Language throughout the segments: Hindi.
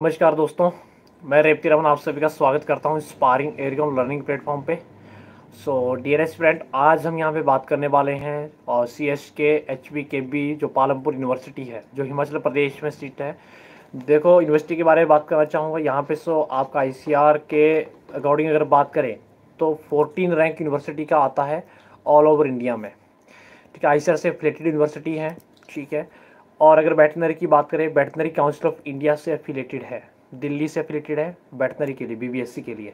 नमस्कार दोस्तों, मैं रेवती रमन आप सभी का स्वागत करता हूँ स्पारिंग एरियन लर्निंग प्लेटफॉर्म पे। सो डियर स्टूडेंट आज हम यहाँ पे बात करने वाले हैं, और C S K H B K B जो पालमपुर यूनिवर्सिटी है, जो हिमाचल प्रदेश में स्थित है। देखो यूनिवर्सिटी के बारे में बात करना चाहूँगा, यहाँ पे सो आपका आईसीआर के अकॉर्डिंग अगर बात करें तो फोर्टीन रैंक यूनिवर्सिटी का आता है ऑल ओवर इंडिया में। ठीक है आईसीआर से फ्लेटेड यूनिवर्सिटी है, ठीक है। और अगर वेटनरी की बात करें वेटनरी काउंसिल ऑफ़ इंडिया से एफिलेटेड है। दिल्ली से एफिलेटेड है वेटनरी के लिए बीबीएससी के लिए।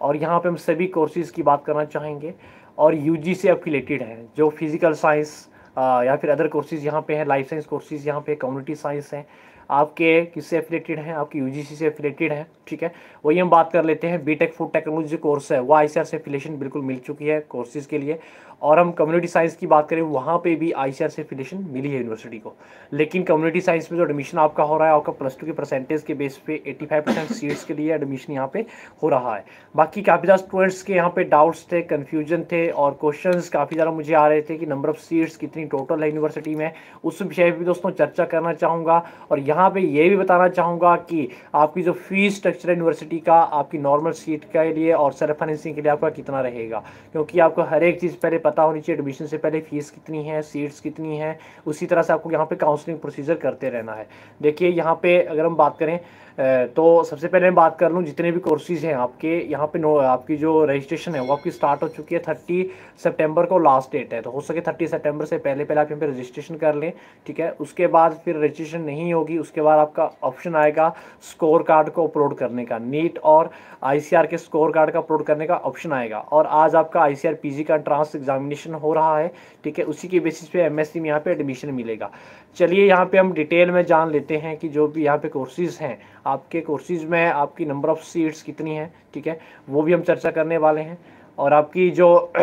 और यहाँ पे हम सभी कोर्सेज़ की बात करना चाहेंगे। और यूजी से एफिलेटेड है, जो फ़िज़िकल साइंस या फिर अदर कोर्सेज़ यहाँ पे हैं लाइफ साइंस कोर्सेज़ यहाँ पे कम्युनिटी साइंस हैं। आपके किससे एफिलेटेड हैं? आपकी यूजीसी से एफिलेटेड हैं, ठीक है? वही हम बात कर लेते हैं। बीटेक फ़ूड टेक्नोलॉजी कोर्स है। वो आई से एफिलेशन बिल्कुल मिल चुकी है कोर्सेज़ के लिए। और हम कम्युनिटी साइंस की बात करें, वहाँ पे भी आईसीआर से एफिलेशन मिली है यूनिवर्सिटी को। लेकिन कम्युनिटी साइंस में जो एडमिशन आपका हो रहा है, आपका प्लस टू के परसेंटेज के बेस पे 85 परसेंट सीट्स के लिए एडमिशन यहाँ पे हो रहा है। बाकी काफ़ी ज़्यादा स्टूडेंट्स के यहाँ पे डाउट्स थे कन्फ्यूज़न थे और क्वेश्चन काफ़ी ज़्यादा मुझे आ रहे थे कि नंबर ऑफ़ सीट्स कितनी टोटल है यूनिवर्सिटी में। उस विषय पर दोस्तों चर्चा करना चाहूँगा और यहाँ पर ये भी बताना चाहूँगा कि आपकी जो फ़ीस स्ट्रक्चर है यूनिवर्सिटी का, आपकी नॉर्मल सीट के लिए और सेल्फ फाइनेंसिंग के लिए आपका कितना रहेगा? क्योंकि आपको हर एक चीज़ पहले पता होनी चाहिए एडमिशन से पहले फ़ीस कितनी है सीट्स कितनी है, उसी तरह से आपको यहाँ पे काउंसलिंग प्रोसीजर करते रहना है। देखिए, यहाँ पे अगर हम बात करें तो सबसे पहले मैं बात कर लूँ, जितने भी कोर्सेज हैं आपके, यहाँ पे नो आपकी जो रजिस्ट्रेशन है वो आपकी स्टार्ट हो चुकी है थर्टी सितंबर को लास्ट डेट है। तो हो सके थर्टी सितंबर से पहले पहले आप यहाँ पे रजिस्ट्रेशन कर लें, ठीक है? उसके बाद फिर रजिस्ट्रेशन नहीं होगी, उसके बाद आपका ऑप्शन आएगा स्कोर कार्ड को अपलोड करने का। नीट और आईसीआर के स्कोर कार्ड का अपलोड करने का ऑप्शन आएगा। और आज आपका आई सी का एंट्रांस एग्जामिनेशन हो रहा है, ठीक है? उसी के बेसिस पे एमएससी में यहाँ पे एडमिशन मिलेगा। चलिए यहाँ पे हम डिटेल में जान लेते हैं कि जो भी यहाँ पे कोर्सेज़ हैं, आपके कोर्सेज़ में आपकी नंबर ऑफ़ सीट्स कितनी है, ठीक है? वो भी हम चर्चा करने वाले हैं। और आपकी जो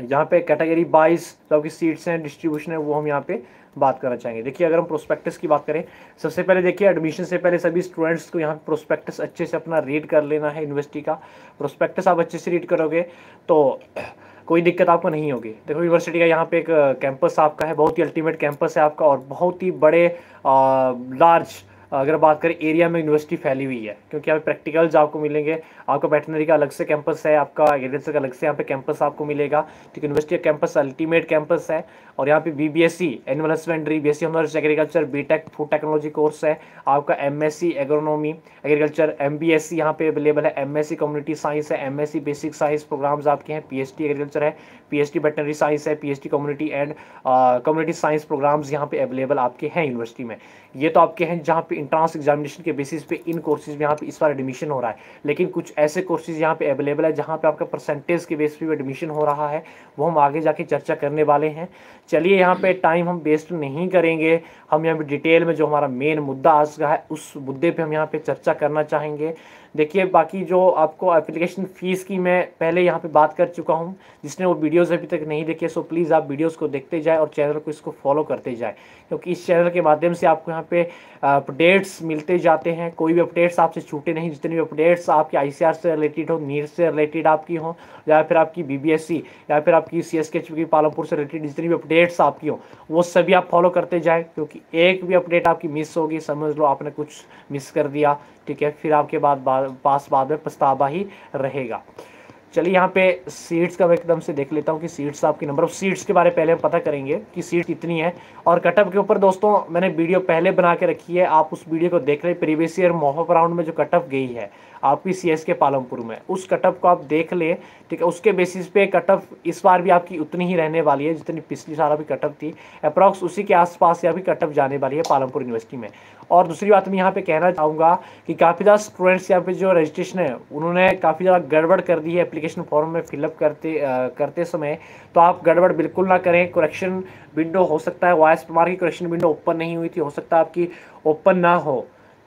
यहाँ पे कैटेगरी बाइस जो आपकी सीट्स हैं डिस्ट्रीब्यूशन है, वो हम यहाँ पे बात करना चाहेंगे। देखिए, अगर हम प्रोस्पेक्टस की बात करें, सबसे पहले देखिए एडमिशन से पहले सभी स्टूडेंट्स को यहाँ प्रोस्पेक्टस अच्छे से अपना रीड कर लेना है यूनिवर्सिटी का। प्रोस्पेक्टस आप अच्छे से रीड करोगे तो कोई दिक्कत आपको नहीं होगी। देखो यूनिवर्सिटी का यहाँ पे एक कैंपस आपका है, बहुत ही अल्टीमेट कैंपस है आपका और बहुत ही बड़े लार्ज अगर बात करें एरिया में यूनिवर्सिटी फैली हुई है, क्योंकि यहाँ पे प्रैक्टिकल्स आपको मिलेंगे, आपका वेटनरी का अलग से कैंपस है, आपका एग्रीकल्चर का अलग से यहाँ पे कैंपस आपको मिलेगा, ठीक है यूनिवर्सिटी का कैंपस अल्टीमेट कैंपस है, और यहाँ पे B B S C animal husbandry B S C agriculture B tech food technology course है, आपका M S C agronomy agriculture M B S C यहाँ पे अवेलेबल है M S C community science है M S C basic science programs आपके हैं पी एच डी एग्रीकल्चर है P H D veterinary science है P H D community and community science programs यहाँ पे अवेलेबल आपके हैं यूनिवर्सिटी में। ये तो आपके हैं जहाँ पे इंट्रांस एग्जामिनेशन के बेसिस पे इन कोर्सेज में यहाँ पे इस बार एडमिशन हो रहा है। लेकिन कुछ ऐसे कोर्सेज यहाँ पे अवेलेबल है जहाँ पे आपका परसेंटेज के बेस पे एडमिशन हो रहा है। वो हम आगे जाके चर्चा करने वाले हैं। चलिए यहाँ पे टाइम हम वेस्ट नहीं करेंगे। हम यहाँ पे डिटेल में जो हमारा मेन मुद्दा आज का है, उस मुद्दे पर हम यहाँ पे चर्चा करना चाहेंगे। देखिए, बाकी जो आपको एप्लीकेशन फ़ीस की मैं पहले यहाँ पे बात कर चुका हूँ, जिसने वो वीडियोस अभी तक नहीं देखे सो प्लीज़ आप वीडियोस को देखते जाए और चैनल को इसको फॉलो करते जाए, क्योंकि इस चैनल के माध्यम से आपको यहाँ पे अपडेट्स मिलते जाते हैं। कोई भी अपडेट्स आपसे छूटे नहीं, जितने भी अपडेट्स आपके आई से रिलेटेड हो, नीट से रिलेटेड आपकी हो, या फिर आपकी बीबीएससी या फिर आपकी सी एस के पालमपुर से रिलेटेड जितनी भी अपडेट्स आपकी हो, वो सभी आप फॉलो करते जाए, क्योंकि एक भी अपडेट आपकी मिस होगी, समझ लो आपने कुछ मिस कर दिया, ठीक है, फिर आपके बाद पास बाद में पछतावा ही रहेगा। चलिए यहाँ पे सीट्स का मैं एकदम से देख लेता हूँ कि सीट्स आपकी नंबर ऑफ़ सीट्स के बारे में पहले हम पता करेंगे कि सीट कितनी है। और कटअप के ऊपर दोस्तों, मैंने वीडियो पहले बना के रखी है, आप उस वीडियो को देख रहे प्रीवियस ईयर मोहप राउंड में जो कटअप गई है। आपकी सी के पालमपुर में। उस कटअप को आप देख ले ठीक है? उसके बेसिस पे कटअप इस बार भी आपकी उतनी ही रहने वाली है जितनी पिछली साल अभी कटअप थी। अप्रॉक्स उसी के आसपास यहाँ भी कटअप जाने वाली है पालमपुर यूनिवर्सिटी में। और दूसरी बात मैं यहाँ पे कहना चाहूँगा कि काफ़ी ज़्यादा स्टूडेंट्स यहाँ पे जो रजिस्ट्रेशन है उन्होंने काफ़ी ज़्यादा गड़बड़ कर दी है एप्लीकेशन फॉर्म में फिलअप करते आ, करते समय। तो आप गड़बड़ बिल्कुल ना करें। करेक्शन विंडो हो सकता है वॉइस प्रमार की करेक्शन विंडो ओपन नहीं हुई थी हो सकता है आपकी ओपन ना हो।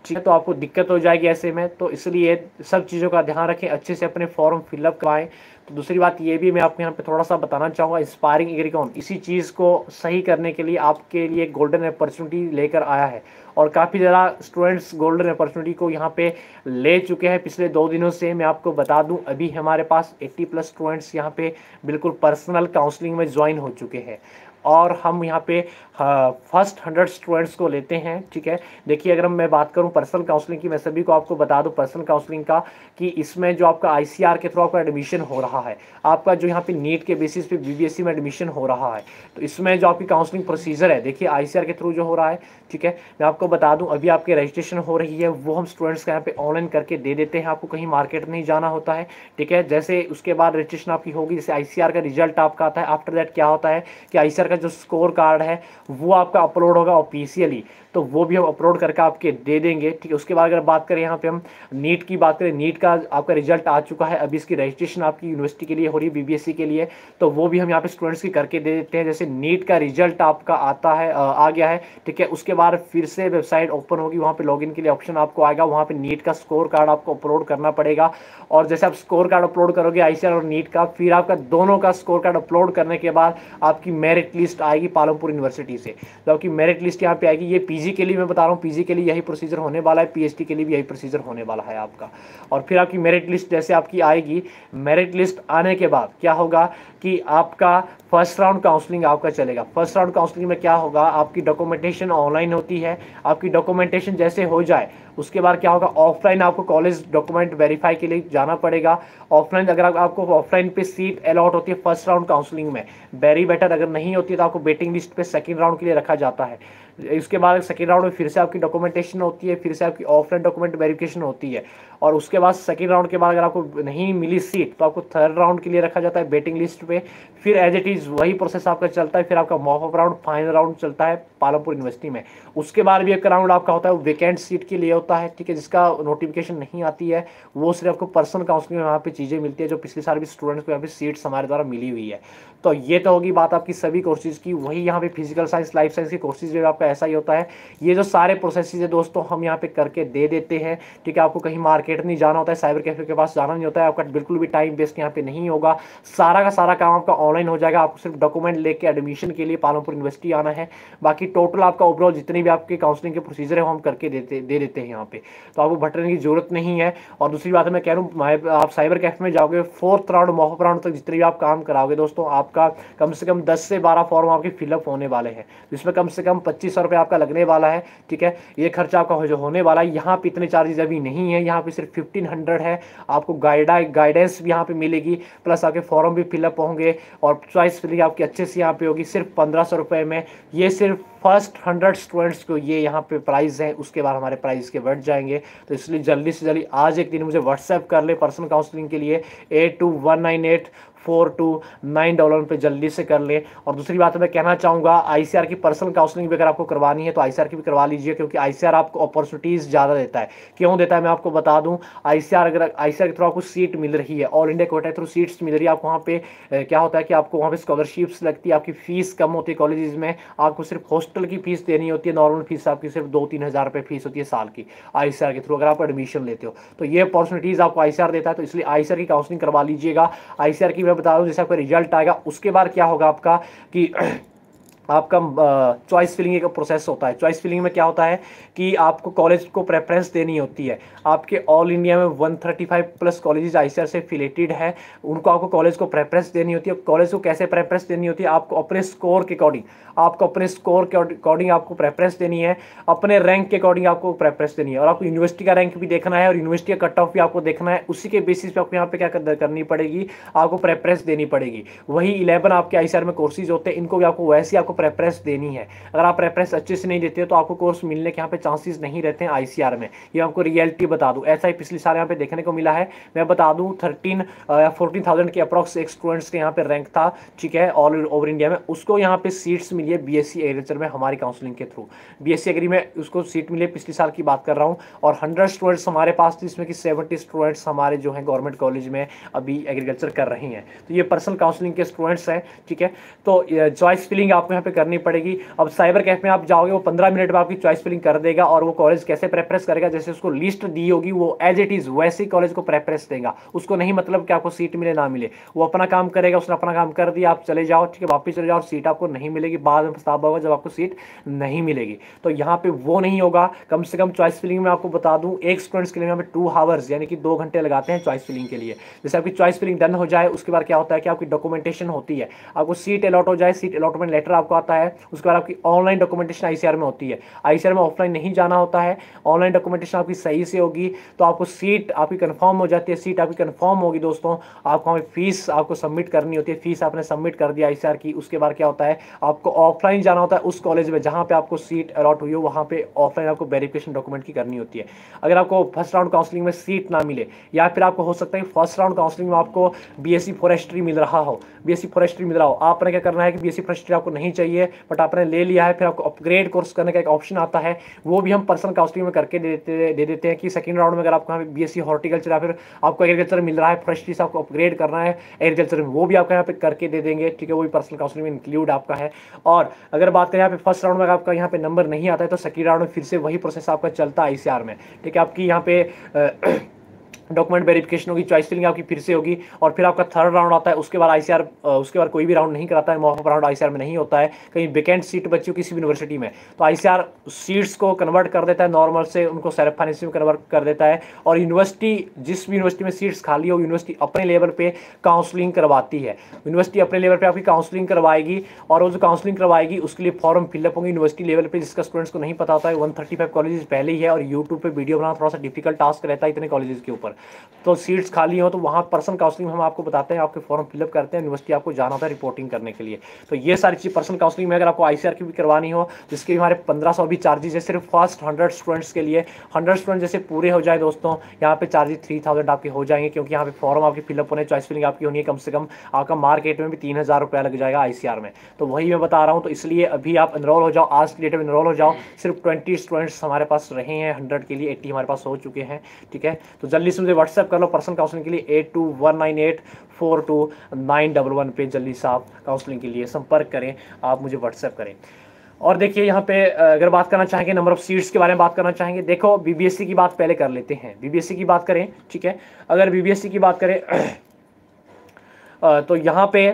ठीक है तो आपको दिक्कत हो जाएगी ऐसे में। तो इसलिए सब चीज़ों का ध्यान रखें, अच्छे से अपने फॉर्म फिलअप करवाएँ। तो दूसरी बात ये भी मैं आपको यहाँ पे थोड़ा सा बताना चाहूँगा इंस्पायरिंग एग्रीकॉन इसी चीज़ को सही करने के लिए आपके लिए गोल्डन अपॉर्चुनिटी लेकर आया है। और काफ़ी ज़्यादा स्टूडेंट्स गोल्डन अपॉर्चुनिटी को यहाँ पे ले चुके हैं। पिछले दो दिनों से मैं आपको बता दूँ, अभी हमारे पास 80 प्लस स्टूडेंट्स यहाँ पे बिल्कुल पर्सनल काउंसलिंग में ज्वाइन हो चुके हैं। और हम यहाँ पे फ़र्स्ट हंड्रेड स्टूडेंट्स को लेते हैं, ठीक है? देखिए, अगर मैं बात करूँ पर्सनल काउंसलिंग की, मैं सभी को आपको बता दूँ पर्सनल काउंसलिंग का, कि इसमें जो आपका आईसीआर के थ्रू आपका एडमिशन हो रहा है, आपका जो यहाँ पे नीट के बेसिस पे बी में एडमिशन हो रहा है तो इसमें जो आपकी काउंसलिंग प्रोसीजर है, देखिए आईसीआर के थ्रू जो हो रहा है, ठीक है? मैं आपको बता दूँ, अभी आपके रजिस्ट्रेशन हो रही है, वो हम स्टूडेंट्स का यहाँ पे ऑनलाइन करके दे देते हैं, आपको कहीं मार्केट नहीं जाना होता है, ठीक है? जैसे उसके बाद रजिस्ट्रेशन आपकी होगी, जैसे आई का रिज़ल्ट आपका आता है आफ्टर दैट क्या होता है कि आई का जो स्कोर कार्ड है वो आपका अपलोड होगा ऑफिशियली तो वो भी हम अपलोड करके आपके दे देंगे। ठीक है, उसके बाद अगर बात करें यहाँ पे हम नीट की बात करें नीट का आपका रिज़ल्ट आ चुका है। अभी इसकी रजिस्ट्रेशन आपकी यूनिवर्सिटी के लिए हो रही है बीबीएससी के लिए। तो वो भी हम यहाँ पे स्टूडेंट्स की करके दे देते हैं। जैसे नीट का रिज़ल्ट आपका आता है आ गया है, ठीक है, उसके बाद फिर से वेबसाइट ओपन होगी। वहाँ पे लॉगिन के लिए ऑप्शन आपको आएगा। वहाँ पर नीट का स्कोर कार्ड आपको अपलोड करना पड़ेगा। और जैसे आप स्कोर कार्ड अपलोड करोगे आई और नीट का, फिर आपका दोनों का स्कोर कार्ड अपलोड करने के बाद आपकी मेरिट लिस्ट आएगी पालमपुर यूनिवर्सिटी से। आपकी मेरिट लिस्ट यहाँ पे आएगी, ये पीजी के लिए मैं बता रहा हूँ पीजी के लिए यही प्रोसीजर होने वाला है पीएचडी के लिए भी यही प्रोसीजर होने वाला है आपका। और फिर आपकी मेरिट लिस्ट जैसे आपकी आएगी मेरिट लिस्ट आने के बाद क्या होगा कि आपका फ़र्स्ट राउंड काउंसलिंग आपका चलेगा। फ़र्स्ट राउंड काउंसलिंग में क्या होगा, आपकी डॉक्यूमेंटेशन ऑनलाइन होती है, आपकी डॉक्यूमेंटेशन जैसे हो जाए, उसके बाद क्या होगा ऑफलाइन आपको कॉलेज डॉक्यूमेंट वेरीफाई के लिए जाना पड़ेगा। ऑफलाइन अगर आपको ऑफलाइन पे सीट अलॉट होती है फ़र्स्ट राउंड काउंसलिंग में वेरी बेटर अगर नहीं होती है तो आपको वेटिंग लिस्ट पे सेकंड राउंड के लिए रखा जाता है। इसके बाद सेकेंड राउंड में फिर से आपकी डॉक्यूमेंटेशन होती है, फिर से आपकी ऑफलाइन डॉक्यूमेंट वेरिफिकेशन होती है। और उसके बाद सेकेंड राउंड के बाद अगर आपको नहीं मिली सीट तो आपको थर्ड राउंड के लिए रखा जाता है बेटिंग लिस्ट पे। फिर एज इट इज़ वही प्रोसेस आपका चलता है, फिर आपका मॉफ राउंड फाइनल राउंड चलता है पालमपुर यूनिवर्सिटी में। उसके बाद भी एक राउंड आपका होता है वेकेंट सीट के लिए होता है, ठीक है, जिसका नोटिफिकेशन नहीं आती है, वो सिर्फ़ आपको पर्सनल काउंसलिंग में वहाँ पे चीज़ें मिलती है, जो पिछले साल भी स्टूडेंट्स को यहाँ पे सीट्स हमारे द्वारा मिली हुई है। तो ये तो होगी बात आपकी सभी कोर्सेज की, वही यहाँ पे फ़िज़िकल साइंस लाइफ साइंस की कोर्सेज जो आपका ऐसा ही होता है। ये जो सारे प्रोसेस है दोस्तों, हम यहाँ पे करके दे देते हैं, ठीक है, आपको कहीं मार्केट नहीं जाना होता है साइबर कैफ़े के पास जाना नहीं होता है, आपका बिल्कुल भी टाइम वेस्ट यहाँ पे नहीं होगा। सारा का सारा काम आपका ऑनलाइन हो जाएगा। आपको सिर्फ़ डॉक्यूमेंट लेके एडमिशन के लिए पालमपुर यूनिवर्सिटी आना है। बाकी टोटल आपका ओवरऑल जितनी भी आपके काउंसलिंग के प्रोसीजर है, वो हम करके देते, दे देते हैं यहाँ पे। तो आपको भटकने की ज़रूरत नहीं है। और दूसरी बात मैं कह रहा हूँ आप साइबर कैफ़े में जाओगे फोर्थ राउंड मोहफ राउंड तक जितने भी आप काम कराओगे दोस्तों, आपका कम से कम दस से बारह फॉर्म आपके फिलअप होने वाले हैं। जिसमें कम से कम पच्चीस सौ आपका लगने वाला है, ठीक है? ये खर्चा आपका जो होने वाला है। यहाँ पे इतने चार्जेज अभी नहीं है। यहाँ पे सिर्फ़ फिफ्टीन हंड्रेड है। आपको गाइडा गाइडेंस भी यहाँ पे मिलेगी। प्लस आपके फॉर्म भी फिलअप होंगे। और चॉइस फिलिंग आपकी अच्छे से यहाँ पे होगी सिर्फ़ पंद्रह सौ रुपये में। ये सिर्फ़ फ़र्स्ट हंड्रेड स्टूडेंट्स को ये यहाँ पे प्राइस है, उसके बाद हमारे प्राइस के बढ़ जाएँगे। तो इसलिए जल्दी से जल्दी आज एक दिन मुझे व्हाट्सएप कर ले पर्सनल काउंसलिंग के लिए। Eight two one nine eight four two nine dollar पे जल्दी से कर लें। और दूसरी बात मैं कहना चाहूँगा आईसीआर की पर्सनल काउंसलिंग भी अगर आपको करवानी है तो आईसीआर की भी करवा लीजिए, क्योंकि आईसीआर आपको अपॉर्चुनिटीज़ ज़्यादा देता है। क्यों देता है, मैं आपको बता दूँ आईसीआर अगर आईसीआर के थ्रू आपको सीट मिल रही है ऑल इंडिया कोटा के थ्रू सीट्स मिल रही है, आपको वहाँ पे क्या होता है कि आपको वहाँ पे स्कॉलरशिप्स लगती है, आपकी फ़ीस कम होती है कॉलेज में, आपको सिर्फ़ हॉस्टल की फ़ीस देनी होती है नॉर्मल फ़ीस आपकी सिर्फ़ दो तीन हज़ार रुपये फ़ीस होती है साल की आईसीआर के थ्रू, अगर आप एडमिशन लेते हो। तो ये अपॉर्चुनिटीज़ आपको आईसीआर देता है तो इसलिए आईसीआर की काउंसलिंग करवा लीजिएगा। आई की मैं बता दूँ जैसे आपका रिज़ल्ट आएगा उसके बाद क्या होगा आपका कि आपका चॉइस फिलिंग का प्रोसेस होता है। चॉइस फिलिंग में क्या होता है कि आपको कॉलेज को प्रेफरेंस देनी होती है। आपके ऑल इंडिया में 135 प्लस कॉलेजेस आईसीआर से फिलेटेड है। उनको आपको कॉलेज को प्रेफरेंस देनी होती है। कॉलेज को कैसे प्रेफरेंस देनी होती है? आपको अपने स्कोर के अकॉर्डिंग आपको अपने स्कोर के अकॉर्डिंग आपको प्रेफरेंस देनी है। अपने रैंक के अकॉर्डिंग आपको प्रेफरेंस देनी है। और आपको यूनिवर्सिटी का रैंक भी देखना है और यूनिवर्सिटी का कट ऑफ़ भी आपको देखना है। उसी के बेसिस पे आपको यहाँ पे क्या करनी पड़ेगी? आपको प्रेफरेंस देनी पड़ेगी। वही इलेवन आपके आईसीआर में कोर्सेज होते हैं। इनको भी आपको वैसे आपको प्रेफरेंस देनी है। अगर आप प्रेफरेंस अच्छे से नहीं देते हो तो आपको कोर्स मिलने के यहाँ पे चांसेस नहीं रहते हैं आईसीआर में। ये आपको रियलिटी बता दूँ। ऐसा ही पिछले साल यहाँ पे देखने को मिला है। मैं बता दूँ थर्टीन या फोर्टीन थाउज़ेंड के अप्रॉक्स एक स्टूडेंट्स के यहाँ पे रैंक था, ठीक है ऑल ओवर इंडिया में। उसको यहाँ पे सीट्स मिली है बीएससी एग्रीकल्चर में हमारी काउंसलिंग के थ्रू बी एग्री में उसको सीट मिली पिछले साल की बात कर रहा हूँ। और हंड्रेड स्टूडेंट्स हमारे पास थे इसमें कि सेवेंटी स्टूडेंट्स हमारे जो है गवर्नमेंट कॉलेज में अभी एग्रीकल्चर कर रहे हैं। तो ये पर्सनल काउंसलिंग के स्टूडेंट्स हैं, ठीक है। तो चॉइस फिलिंग आपको यहाँ करनी पड़ेगी। अब साइबर कैफ में आप जाओगे, वो पंद्रह मिनट में आपकी चॉइस फिलिंग कर देगा और वो कॉलेज कैसे प्रेफरेंस करेगा, जैसे उसको लिस्ट दी होगी, वो एज इट इज़ वैसे ही कॉलेज को प्रेफरेंस देगा। उसको नहीं मतलब कि आपको सीट मिले, ना मिले। वो अपना काम करेगा, उसने अपना काम कर दिया, आप चले जाओ, ठीक है, वापिस चले जाओ सीट आपको नहीं मिलेगी। बाद में पछतावा होगा जब आपको सीट नहीं मिलेगी। तो यहाँ पे वो नहीं होगा। कम से कम चॉइस फिलिंग में आपको बता दूँ, एक स्टूडेंट्स के लिए पे टू हावर्स यानी कि दो घंटे लगाते हैं चॉइस फिलिंग के लिए। जैसे आपकी चॉइस फिलिंग डन हो जाए, उसके बाद क्या होता है कि आपकी डॉक्यूमेंटेशन होती है। आपको सीट अलॉट हो जाए सीट अलॉटमेंट लेटर आपको आता है, उसके बाद आपकी ऑनलाइन डॉक्यूमेंटेशन आईसीआर में होती है। आईसीआर में ऑफलाइन नहीं जाना होता है ऑनलाइन डॉक्यूमेंटेशन आपकी सही से होगी तो आपको सीट आपकी कन्फर्म हो जाती है सीट आपकी कन्फर्म होगी दोस्तों, आपको हमें फ़ीस आपको सबमिट करनी होती है फ़ीस आपने सबमिट कर दिया आई की, उसके बाद क्या होता है, आपको ऑफलाइन जाना होता है, उस कॉलेज में जहाँ पे आपको सीट अलॉट हुई हो, वहाँ पे ऑफलाइन आपको वेरिफिकेशन डॉक्यूमेंट की करनी होती है। अगर आपको फ़र्स्ट राउंड काउंसलिंग में सीट ना मिले, या फिर आपको हो सकता है फ़र्स्ट राउंड काउंसलिंग में आपको बीएससी फॉरेस्ट्री मिल रहा हो बीएससी फॉरेस्ट्री मिल रहा हो, आपने क्या करना है कि बीएससी फॉरेस्ट्री आपको नहीं चाहिए बट आपने ले लिया है, फिर आपको अपग्रेड कोर्स करने का एक ऑप्शन आता है, वो भी हम पर्सनल काउंसलिंग में करके दे देते दे देते हैं कि सेकंड राउंड में अगर आपको यहाँ पे बीएससी हॉर्टिकल्चर या फिर आपको एग्रीकल्चर मिल रहा है फॉरेस्ट्री से आपको अपग्रेड करना है एग्रीकल्चर में वो भी आपको यहाँ पे करके दे देंगे, ठीक है, वो भी पर्सनल काउंसलिंग में इंक्लूड आपका है। और अगर बात करें यहाँ पे फ़र्स्ट राउंड में आपका यहाँ पे नंबर नहीं आता है तो सेकंड राउंड में फिर से वही प्रोसेस आपका चलता है आई में, ठीक है, आपकी यहाँ पे डॉक्यूमेंट वेरिफिकेशन होगी चॉइस फिलिंग आपकी फिर से होगी और फिर आपका थर्ड राउंड आता है, उसके बाद आईसीआर उसके बाद कोई भी राउंड नहीं कराता है मॉप राउंड आईसीआर में नहीं होता है, कहीं वेकेंट सीट बची हो किसी भी यूनिवर्सिटी में। तो आईसीआर सीट्स को कन्वर्ट कर देता है नॉर्मल से उनको सेल्फ फाइनेंसिंग में कन्वर्ट कर देता है और यूनिवर्सिटी जिस भी यूनिवर्सिटी में सीट्स खाली हो यूनिवर्सिटी अपने लेवल पर काउंसलिंग करवाती है। यूनिवर्सिटी अपने लेवल पर आपकी काउंसलिंग करवाएगी और वो जो काउंसलिंग करवाएगी, उसके लिए फॉर्म फिलअप होंगे। यूनिवर्सिटी लेवल पर जिसका स्टूडेंट्स को नहीं पता होता है वन थर्टी फाइव पहले ही है और यूट्यूब पर वीडियो बनाना थोड़ा सा डिफ़िकल्ट टास्क रहता है इतने कॉलेज के ऊपर। तो सीट्स खाली हो तो वहाँ पर्सन काउंसलिंग हम आपको बताते हैं, आपके फॉर्म फिलअप करते हैं यूनिवर्सिटी आपको जाना होता है रिपोर्टिंग करने के लिए। तो ये सारी चीज़ पर्सन काउंसलिंग में अगर आपको आईसीआर की भी करवानी हो, जिसके हमारे पंद्रह सौ भी चार्जेस है, सिर्फ़ फ़र्स्ट हंड्रेड स्टूडेंट्स के लिए। हंड्रेड स्टूडेंट जैसे पूरे हो जाए दोस्तों, यहाँ पे चार्जेस थ्री थाउज़ेंड आपके हो जाएँगे, क्योंकि यहाँ पे फॉर्म आपके फिलअप होने चॉइस फिलिंग आपकी होनी है कम से कम, आपका मार्केट में भी तीन हज़ार रुपया लग जाएगा आईसीआर में। तो वही मैं बता रहा हूँ तो इसलिए अभी आप इनरोल हो जाओ, आज की डेट में इनरोल हो जाओ, सिर्फ़ ट्वेंटी स्टूडेंट्स हमारे पास रहे हैं हंड्रेड के लिए एट्टी हमारे पास हो चुके हैं, ठीक है? तो जल्दी से मुझे व्हाट्सएप कर लो पर्सन काउंसलिंग के लिए eight two one nine eight four two nine double one पे जल्दी से आप काउंसलिंग के लिए संपर्क करें, आप मुझे व्हाट्सएप करें। और देखिए यहाँ पे अगर बात करना चाहेंगे नंबर ऑफ़ सीट्स के बारे में बात करना चाहेंगे, देखो बीबीएससी की बात पहले कर लेते हैं। बीबीएससी की बात करें, ठीक है? अगर बीबीएससी की बात करें तो यहाँ पे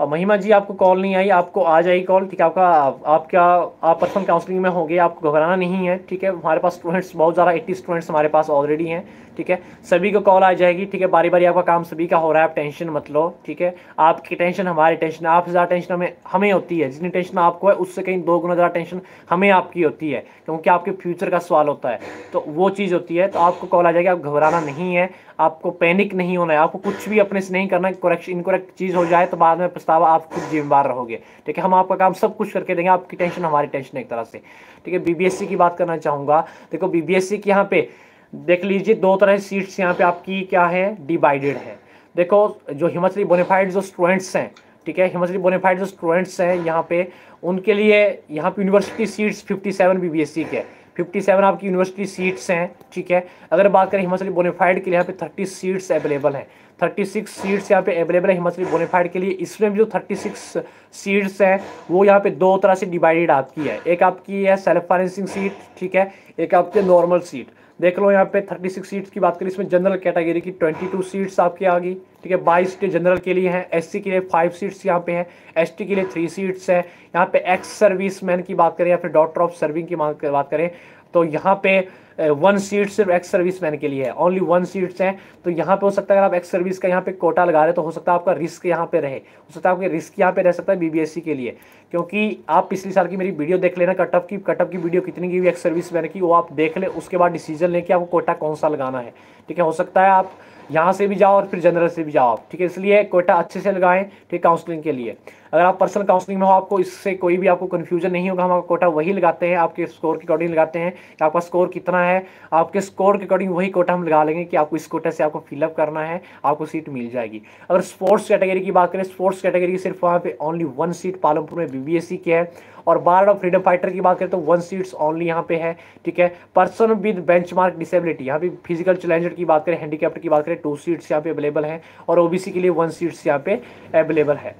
महिमा जी आपको कॉल नहीं आई, आपको आ जाएगी कॉल ठीक है? आपका, आप क्या, आप पर्सनल काउंसलिंग में होंगे आपको घबराना नहीं है, ठीक है? हमारे पास स्टूडेंट्स बहुत ज़्यादा एट्टी स्टूडेंट्स हमारे पास ऑलरेडी हैं। ठीक है? सभी को कॉल आ जाएगी, ठीक है? बारी बारी आपका काम सभी का हो रहा है, आप टेंशन मत लो, ठीक है? आपकी टेंशन हमारी टेंशन आपसे ज़्यादा टेंशन हमें हमें होती है। जितनी टेंशन आपको है, उससे कहीं दो गुना ज़्यादा टेंशन हमें आपकी होती है, क्योंकि आपके फ्यूचर का सवाल होता है। तो वो चीज़ होती है तो आपको कॉल आ जाएगी, आप घबराना नहीं है, आपको पैनिक नहीं होना है, आपको कुछ भी अपने से नहीं करना करेक्शन इनकोरेक्ट चीज़ हो जाए तो बाद में पछतावा आप खुद जिम्मेवार रहोगे। ठीक है? हम आपका काम सब कुछ करके देंगे, आपकी टेंशन हमारी टेंशन एक तरह से। ठीक है? बीबीएससी की बात करना चाहूँगा। देखो बीबीएससी की यहाँ पे देख लीजिए, दो तरह सीट्स यहाँ पे आपकी क्या है? डिवाइडेड है। देखो, जो हिमाचली बोनेफाइड जो स्टूडेंट्स हैं, ठीक है? हिमाचली बोनेफाइड जो स्टूडेंट्स हैं यहाँ पे, उनके लिए यहाँ पे यूनिवर्सिटी सीट्स 57 बीबीएससी के 57 आपकी यूनिवर्सिटी सीट्स हैं, ठीक है? अगर बात करें हिमाचली बोनेफाइड के लिए यहाँ पे 30 सीट्स अवेलेबल हैं। 36 सीट्स यहाँ पे अवेलेबल है हिमाचली बोनेफाइड के लिए। इसमें भी जो 36 सीट्स हैं, वो यहाँ पे दो तरह से डिवाइडेड आपकी है। एक आपकी है सेल्फ फाइनेंसिंग सीट ठीक है? एक आपकी नॉर्मल सीट देख लो यहाँ पे 36 सीट्स की बात करें, इसमें जनरल कैटेगरी की 22 सीट्स आपकी आ गई ठीक है? बाईस जनरल के लिए हैं एससी के लिए फाइव सीट्स यहाँ पे हैं एसटी के लिए थ्री सीट्स हैं। यहाँ पे एक्स सर्विस मैन की बात करें या फिर डॉक्टर ऑफ़ सर्विंग की बात करें तो यहाँ पे वन सीट सिर्फ़ एक्स सर्विस मैन के लिए है। ओनली वन सीट्स हैं। तो यहाँ पे हो सकता है अगर आप एक्स सर्विस का यहाँ पे कोटा लगा रहे तो हो सकता है आपका रिस्क यहाँ पे रहे। हो सकता है आपके रिस्क यहाँ पे रह सकता है बीबीएससी के लिए। क्योंकि आप पिछले साल की मेरी वीडियो देख लेना कटअप की कटअप की वीडियो कितनी की हुई एक्स सर्विस मैन की, वो आप देख ले। उसके बाद डिसीज़न लें कि आपको कोटा कौन सा लगाना है। ठीक है? हो सकता है आप यहाँ से भी जाओ और फिर जनरल से भी जाओ आप। ठीक है? इसलिए कोटा अच्छे से लगाएँ, ठीक काउंसलिंग के लिए। अगर आप पर्सनल काउंसलिंग में हो, आपको इससे कोई भी आपको कन्फ्यूज़न नहीं होगा। हम आपका कोटा वही लगाते हैं, आपके स्कोर के अकॉर्डिंग लगाते हैं कि आपका स्कोर कितना है, आपके स्कोर के अकॉर्डिंग वही कोटा हम लगा लेंगे कि आपको इस कोटा से आपको फिलअप करना है, आपको सीट मिल जाएगी। अगर स्पोर्ट्स कैटेगरी की बात करें स्पोर्ट्स कैटेगरी सिर्फ़ वहाँ पे ओनली वन सीट पालमपुर में बीबीएससी की है। और बार ऑफ़ फ्रीडम फाइटर की बात करें तो वन सीट्स ओनली यहाँ पे है, ठीक है। Person with benchmark disability यहाँ पे फ़िज़िकल चैलेंजर की बात करें हैंडीकैप्ट की बात करें टू सीट्स यहाँ पे अवेलेबल है। और ओबीसी के लिए वन सीट्स यहाँ पे अवेलेबल है।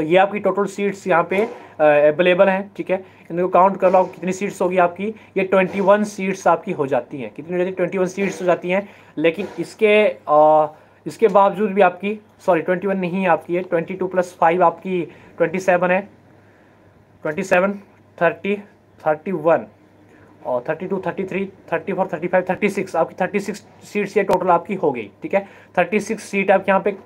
तो ये आपकी टोटल सीट्स यहाँ पे अवेलेबल हैं ठीक है? इनको काउंट कर लो कितनी सीट्स होगी आपकी? ये ट्वेंटी वन सीट्स आपकी हो जाती हैं। कितनी हो जाती है? ट्वेंटी सीट्स हो जाती हैं। लेकिन इसके आ, इसके बावजूद भी आपकी सॉरी ट्वेंटी वन नहीं है आपकी है ट्वेंटी टू प्लस फाइव आपकी ट्वेंटी सेवन है। Twenty seven thirty thirty one और thirty two thirty three thirty four thirty five thirty six आपकी थर्टी सिक्स सीट्स ये टोटल आपकी हो गई ठीक है? थर्टी सिक्स सीट आपके यहाँ पे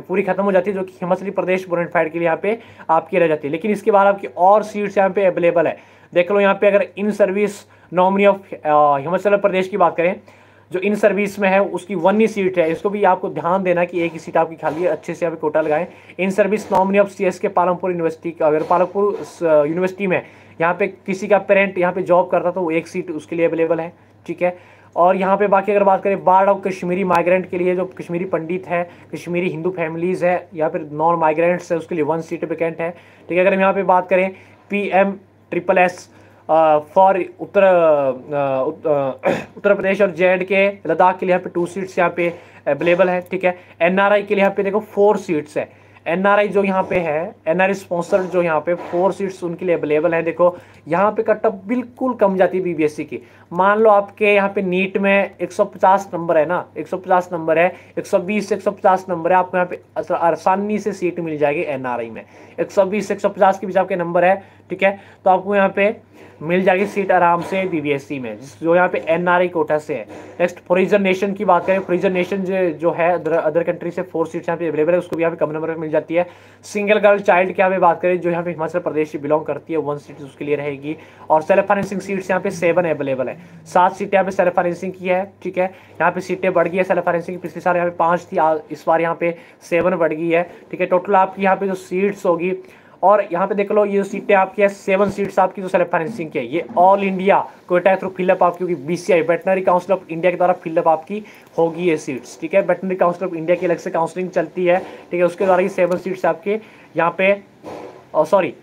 पूरी खत्म हो जाती है, जो कि हिमाचल प्रदेश बोनेफाइड के लिए यहाँ पे आपकी रह जाती है। लेकिन इसके बाद आपकी और सीट्स यहाँ पे अवेलेबल है। देख लो यहाँ पे अगर in service nominee of Himachal Pradesh की बात करें, जो इन सर्विस में है, उसकी वन ही सीट है। इसको भी आपको ध्यान देना कि एक ही सीट आपकी खाली है, अच्छे से आप कोटा लगाएँ। In service nominee of C S K Palampur university अगर पालमपुर यूनिवर्सिटी में यहाँ पे किसी का पेरेंट यहाँ पे जॉब करता तो वो एक सीट उसके लिए अवेलेबल है, ठीक है? और यहाँ पे बाकी अगर बात करें बाढ़ ऑफ़ कश्मीरी माइग्रेंट के लिए जो कश्मीरी पंडित है, कश्मीरी हिंदू फैमिलीज़ है, या फिर नॉन माइग्रेंट्स है, उसके लिए वन सीट वैकेंट है। ठीक है, अगर हम यहाँ पे बात करें P M triple S for Uttar Uttar Pradesh और जे के लद्दाख के लिए यहाँ पे टू सीट्स यहाँ पे अवेलेबल है, ठीक है? एनआरआई के लिए यहाँ पे देखो फोर सीट्स है। एनआरआई जो यहाँ पे है एन एनआरआई स्पॉन्सर्ड जो यहाँ पे, फोर सीट्स उनके लिए अवेलेबल है। देखो, यहाँ पे कटअप बिल्कुल कम जाती है बीबीएससी की। मान लो आपके यहाँ पे नीट में 150 नंबर है ना 150 नंबर है 120 से 150 नंबर है, आपको यहाँ पे आसानी से सीट मिल जाएगी एनआरआई में। 120 से 150 के बीच आपके नंबर है, ठीक है? तो आपको यहाँ पे मिल जाएगी सीट आराम से बीबीएससी में जो यहाँ पे एनआरआई कोटा से है नेक्स्ट फोरिजन नेशन की बात करें फोरिजन नेशन जो है अदर अदर कंट्री से फोर सीट्स यहाँ पे अवेलेबल है उसको भी यहाँ पे कम नंबर में मिल जाती है सिंगल गर्ल चाइल्ड की यहाँ पे बात करें जो यहाँ पे हिमाचल प्रदेश से बिलोंग करती है वन सीट उसके लिए रहेगी और सेल्फ फाइनेंसिंग सीट्स यहाँ पे सेवन अवेलेबल है सात सीटें यहाँ पे सेल्फ फाइनेंसिंग की है ठीक है यहाँ पे सीटें बढ़ गई है सेल्फ फाइनेंसिंग पिछले साल यहाँ पे पाँच थी इस बार यहाँ पे सेवन बढ़ गई है ठीक है टोटल आपकी यहाँ पे जो सीट्स होगी और यहाँ पे देख लो, ये सीटें आपकी है सेवन सीट्स आपकी जो सेल्फ फाइनेंसिंग की है, ये all India quota through fill up आपकी होगी B C I veterinary council of India के द्वारा फिलअप आपकी होगी ये सीट्स ठीक है? वेटनरी काउंसिल ऑफ़ इंडिया की अलग से काउंसलिंग चलती है, ठीक है? उसके द्वारा ये सेवन सीट्स आपके यहाँ पे सॉरी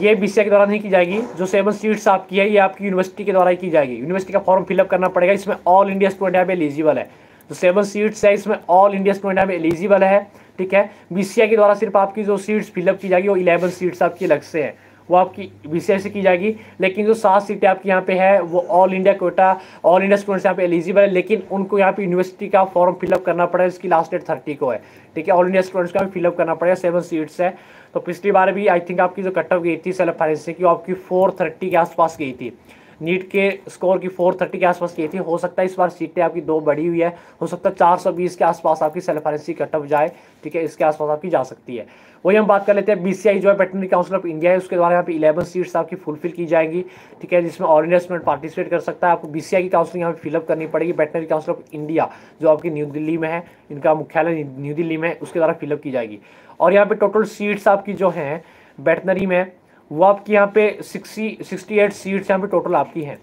ये बीसीआई के द्वारा नहीं की जाएगी, जो सेवन सीट्स आपकी है, ये आपकी यूनिवर्सिटी के द्वारा ही की जाएगी। यूनिवर्सिटी का फॉर्म फिलअप करना पड़ेगा, इसमें ऑल इंडिया स्टूडेंट यहाँ पे एलिजिबल है। जो सेवन सीट्स है, इसमें ऑल इंडिया स्टूडेंट यहाँ पे एलिजिबल है। ठीक है? बीसीआई के द्वारा सिर्फ़ आपकी जो सीट्स फिलअप की जाएगी, वो इलेवन सीट्स आपकी अलग से है। वो आपकी बीसीआई से की जाएगी, लेकिन जो सात सीटें आपकी यहाँ पे है, वो all India quota all India students यहाँ पे एलिजिबल है, लेकिन उनको यहाँ पे यूनिवर्सिटी का फॉर्म फिलअप करना पड़ेगा इसकी लास्ट डेट थर्टी को है। ठीक है? ऑल इंडिया स्टूडेंट्स का भी फिलअप करना पड़ेगा सेवन सीट्स है। तो पिछली बार भी आई थिंक आपकी जो कट ऑफ़ गई थी सेल्फ फाइनेंसिंग की, वो आपकी फोर थर्टी के आसपास गई थी। नीट के स्कोर की फोर थर्टी के आसपास की थी। हो सकता है इस बार सीटें आपकी दो बढ़ी हुई है। हो सकता है चार सौ बीस के आसपास आपकी सेल्फ फाइनेंसी कटअप जाए। ठीक है, इसके आसपास आपकी जा सकती है। वही हम बात कर लेते हैं बीसीआई जो है वेटनरी काउंसिल ऑफ़ इंडिया है, उसके द्वारा यहाँ पे इलेवन सीट्स आपकी फुलफिल की जाएँगी। ठीक है, जिसमें ऑल इंडिया स्टूडेंट पार्टिसिपेट कर सकता है। आपको बीसीआई की काउंसिलिंग यहाँ पे फिलअप करनी पड़ेगी। वेटनरी काउंसिल ऑफ़ इंडिया जो आपकी न्यू दिल्ली में है, इनका मुख्यालय न्यू दिल्ली में उसके द्वारा फिलअप की जाएगी। और यहाँ पे टोटल सीट्स आपकी जो हैं वेटनरी में वो आपकी यहाँ पे सिक्सटी सिक्सटी एट सीट्स यहाँ पे टोटल आपकी हैं।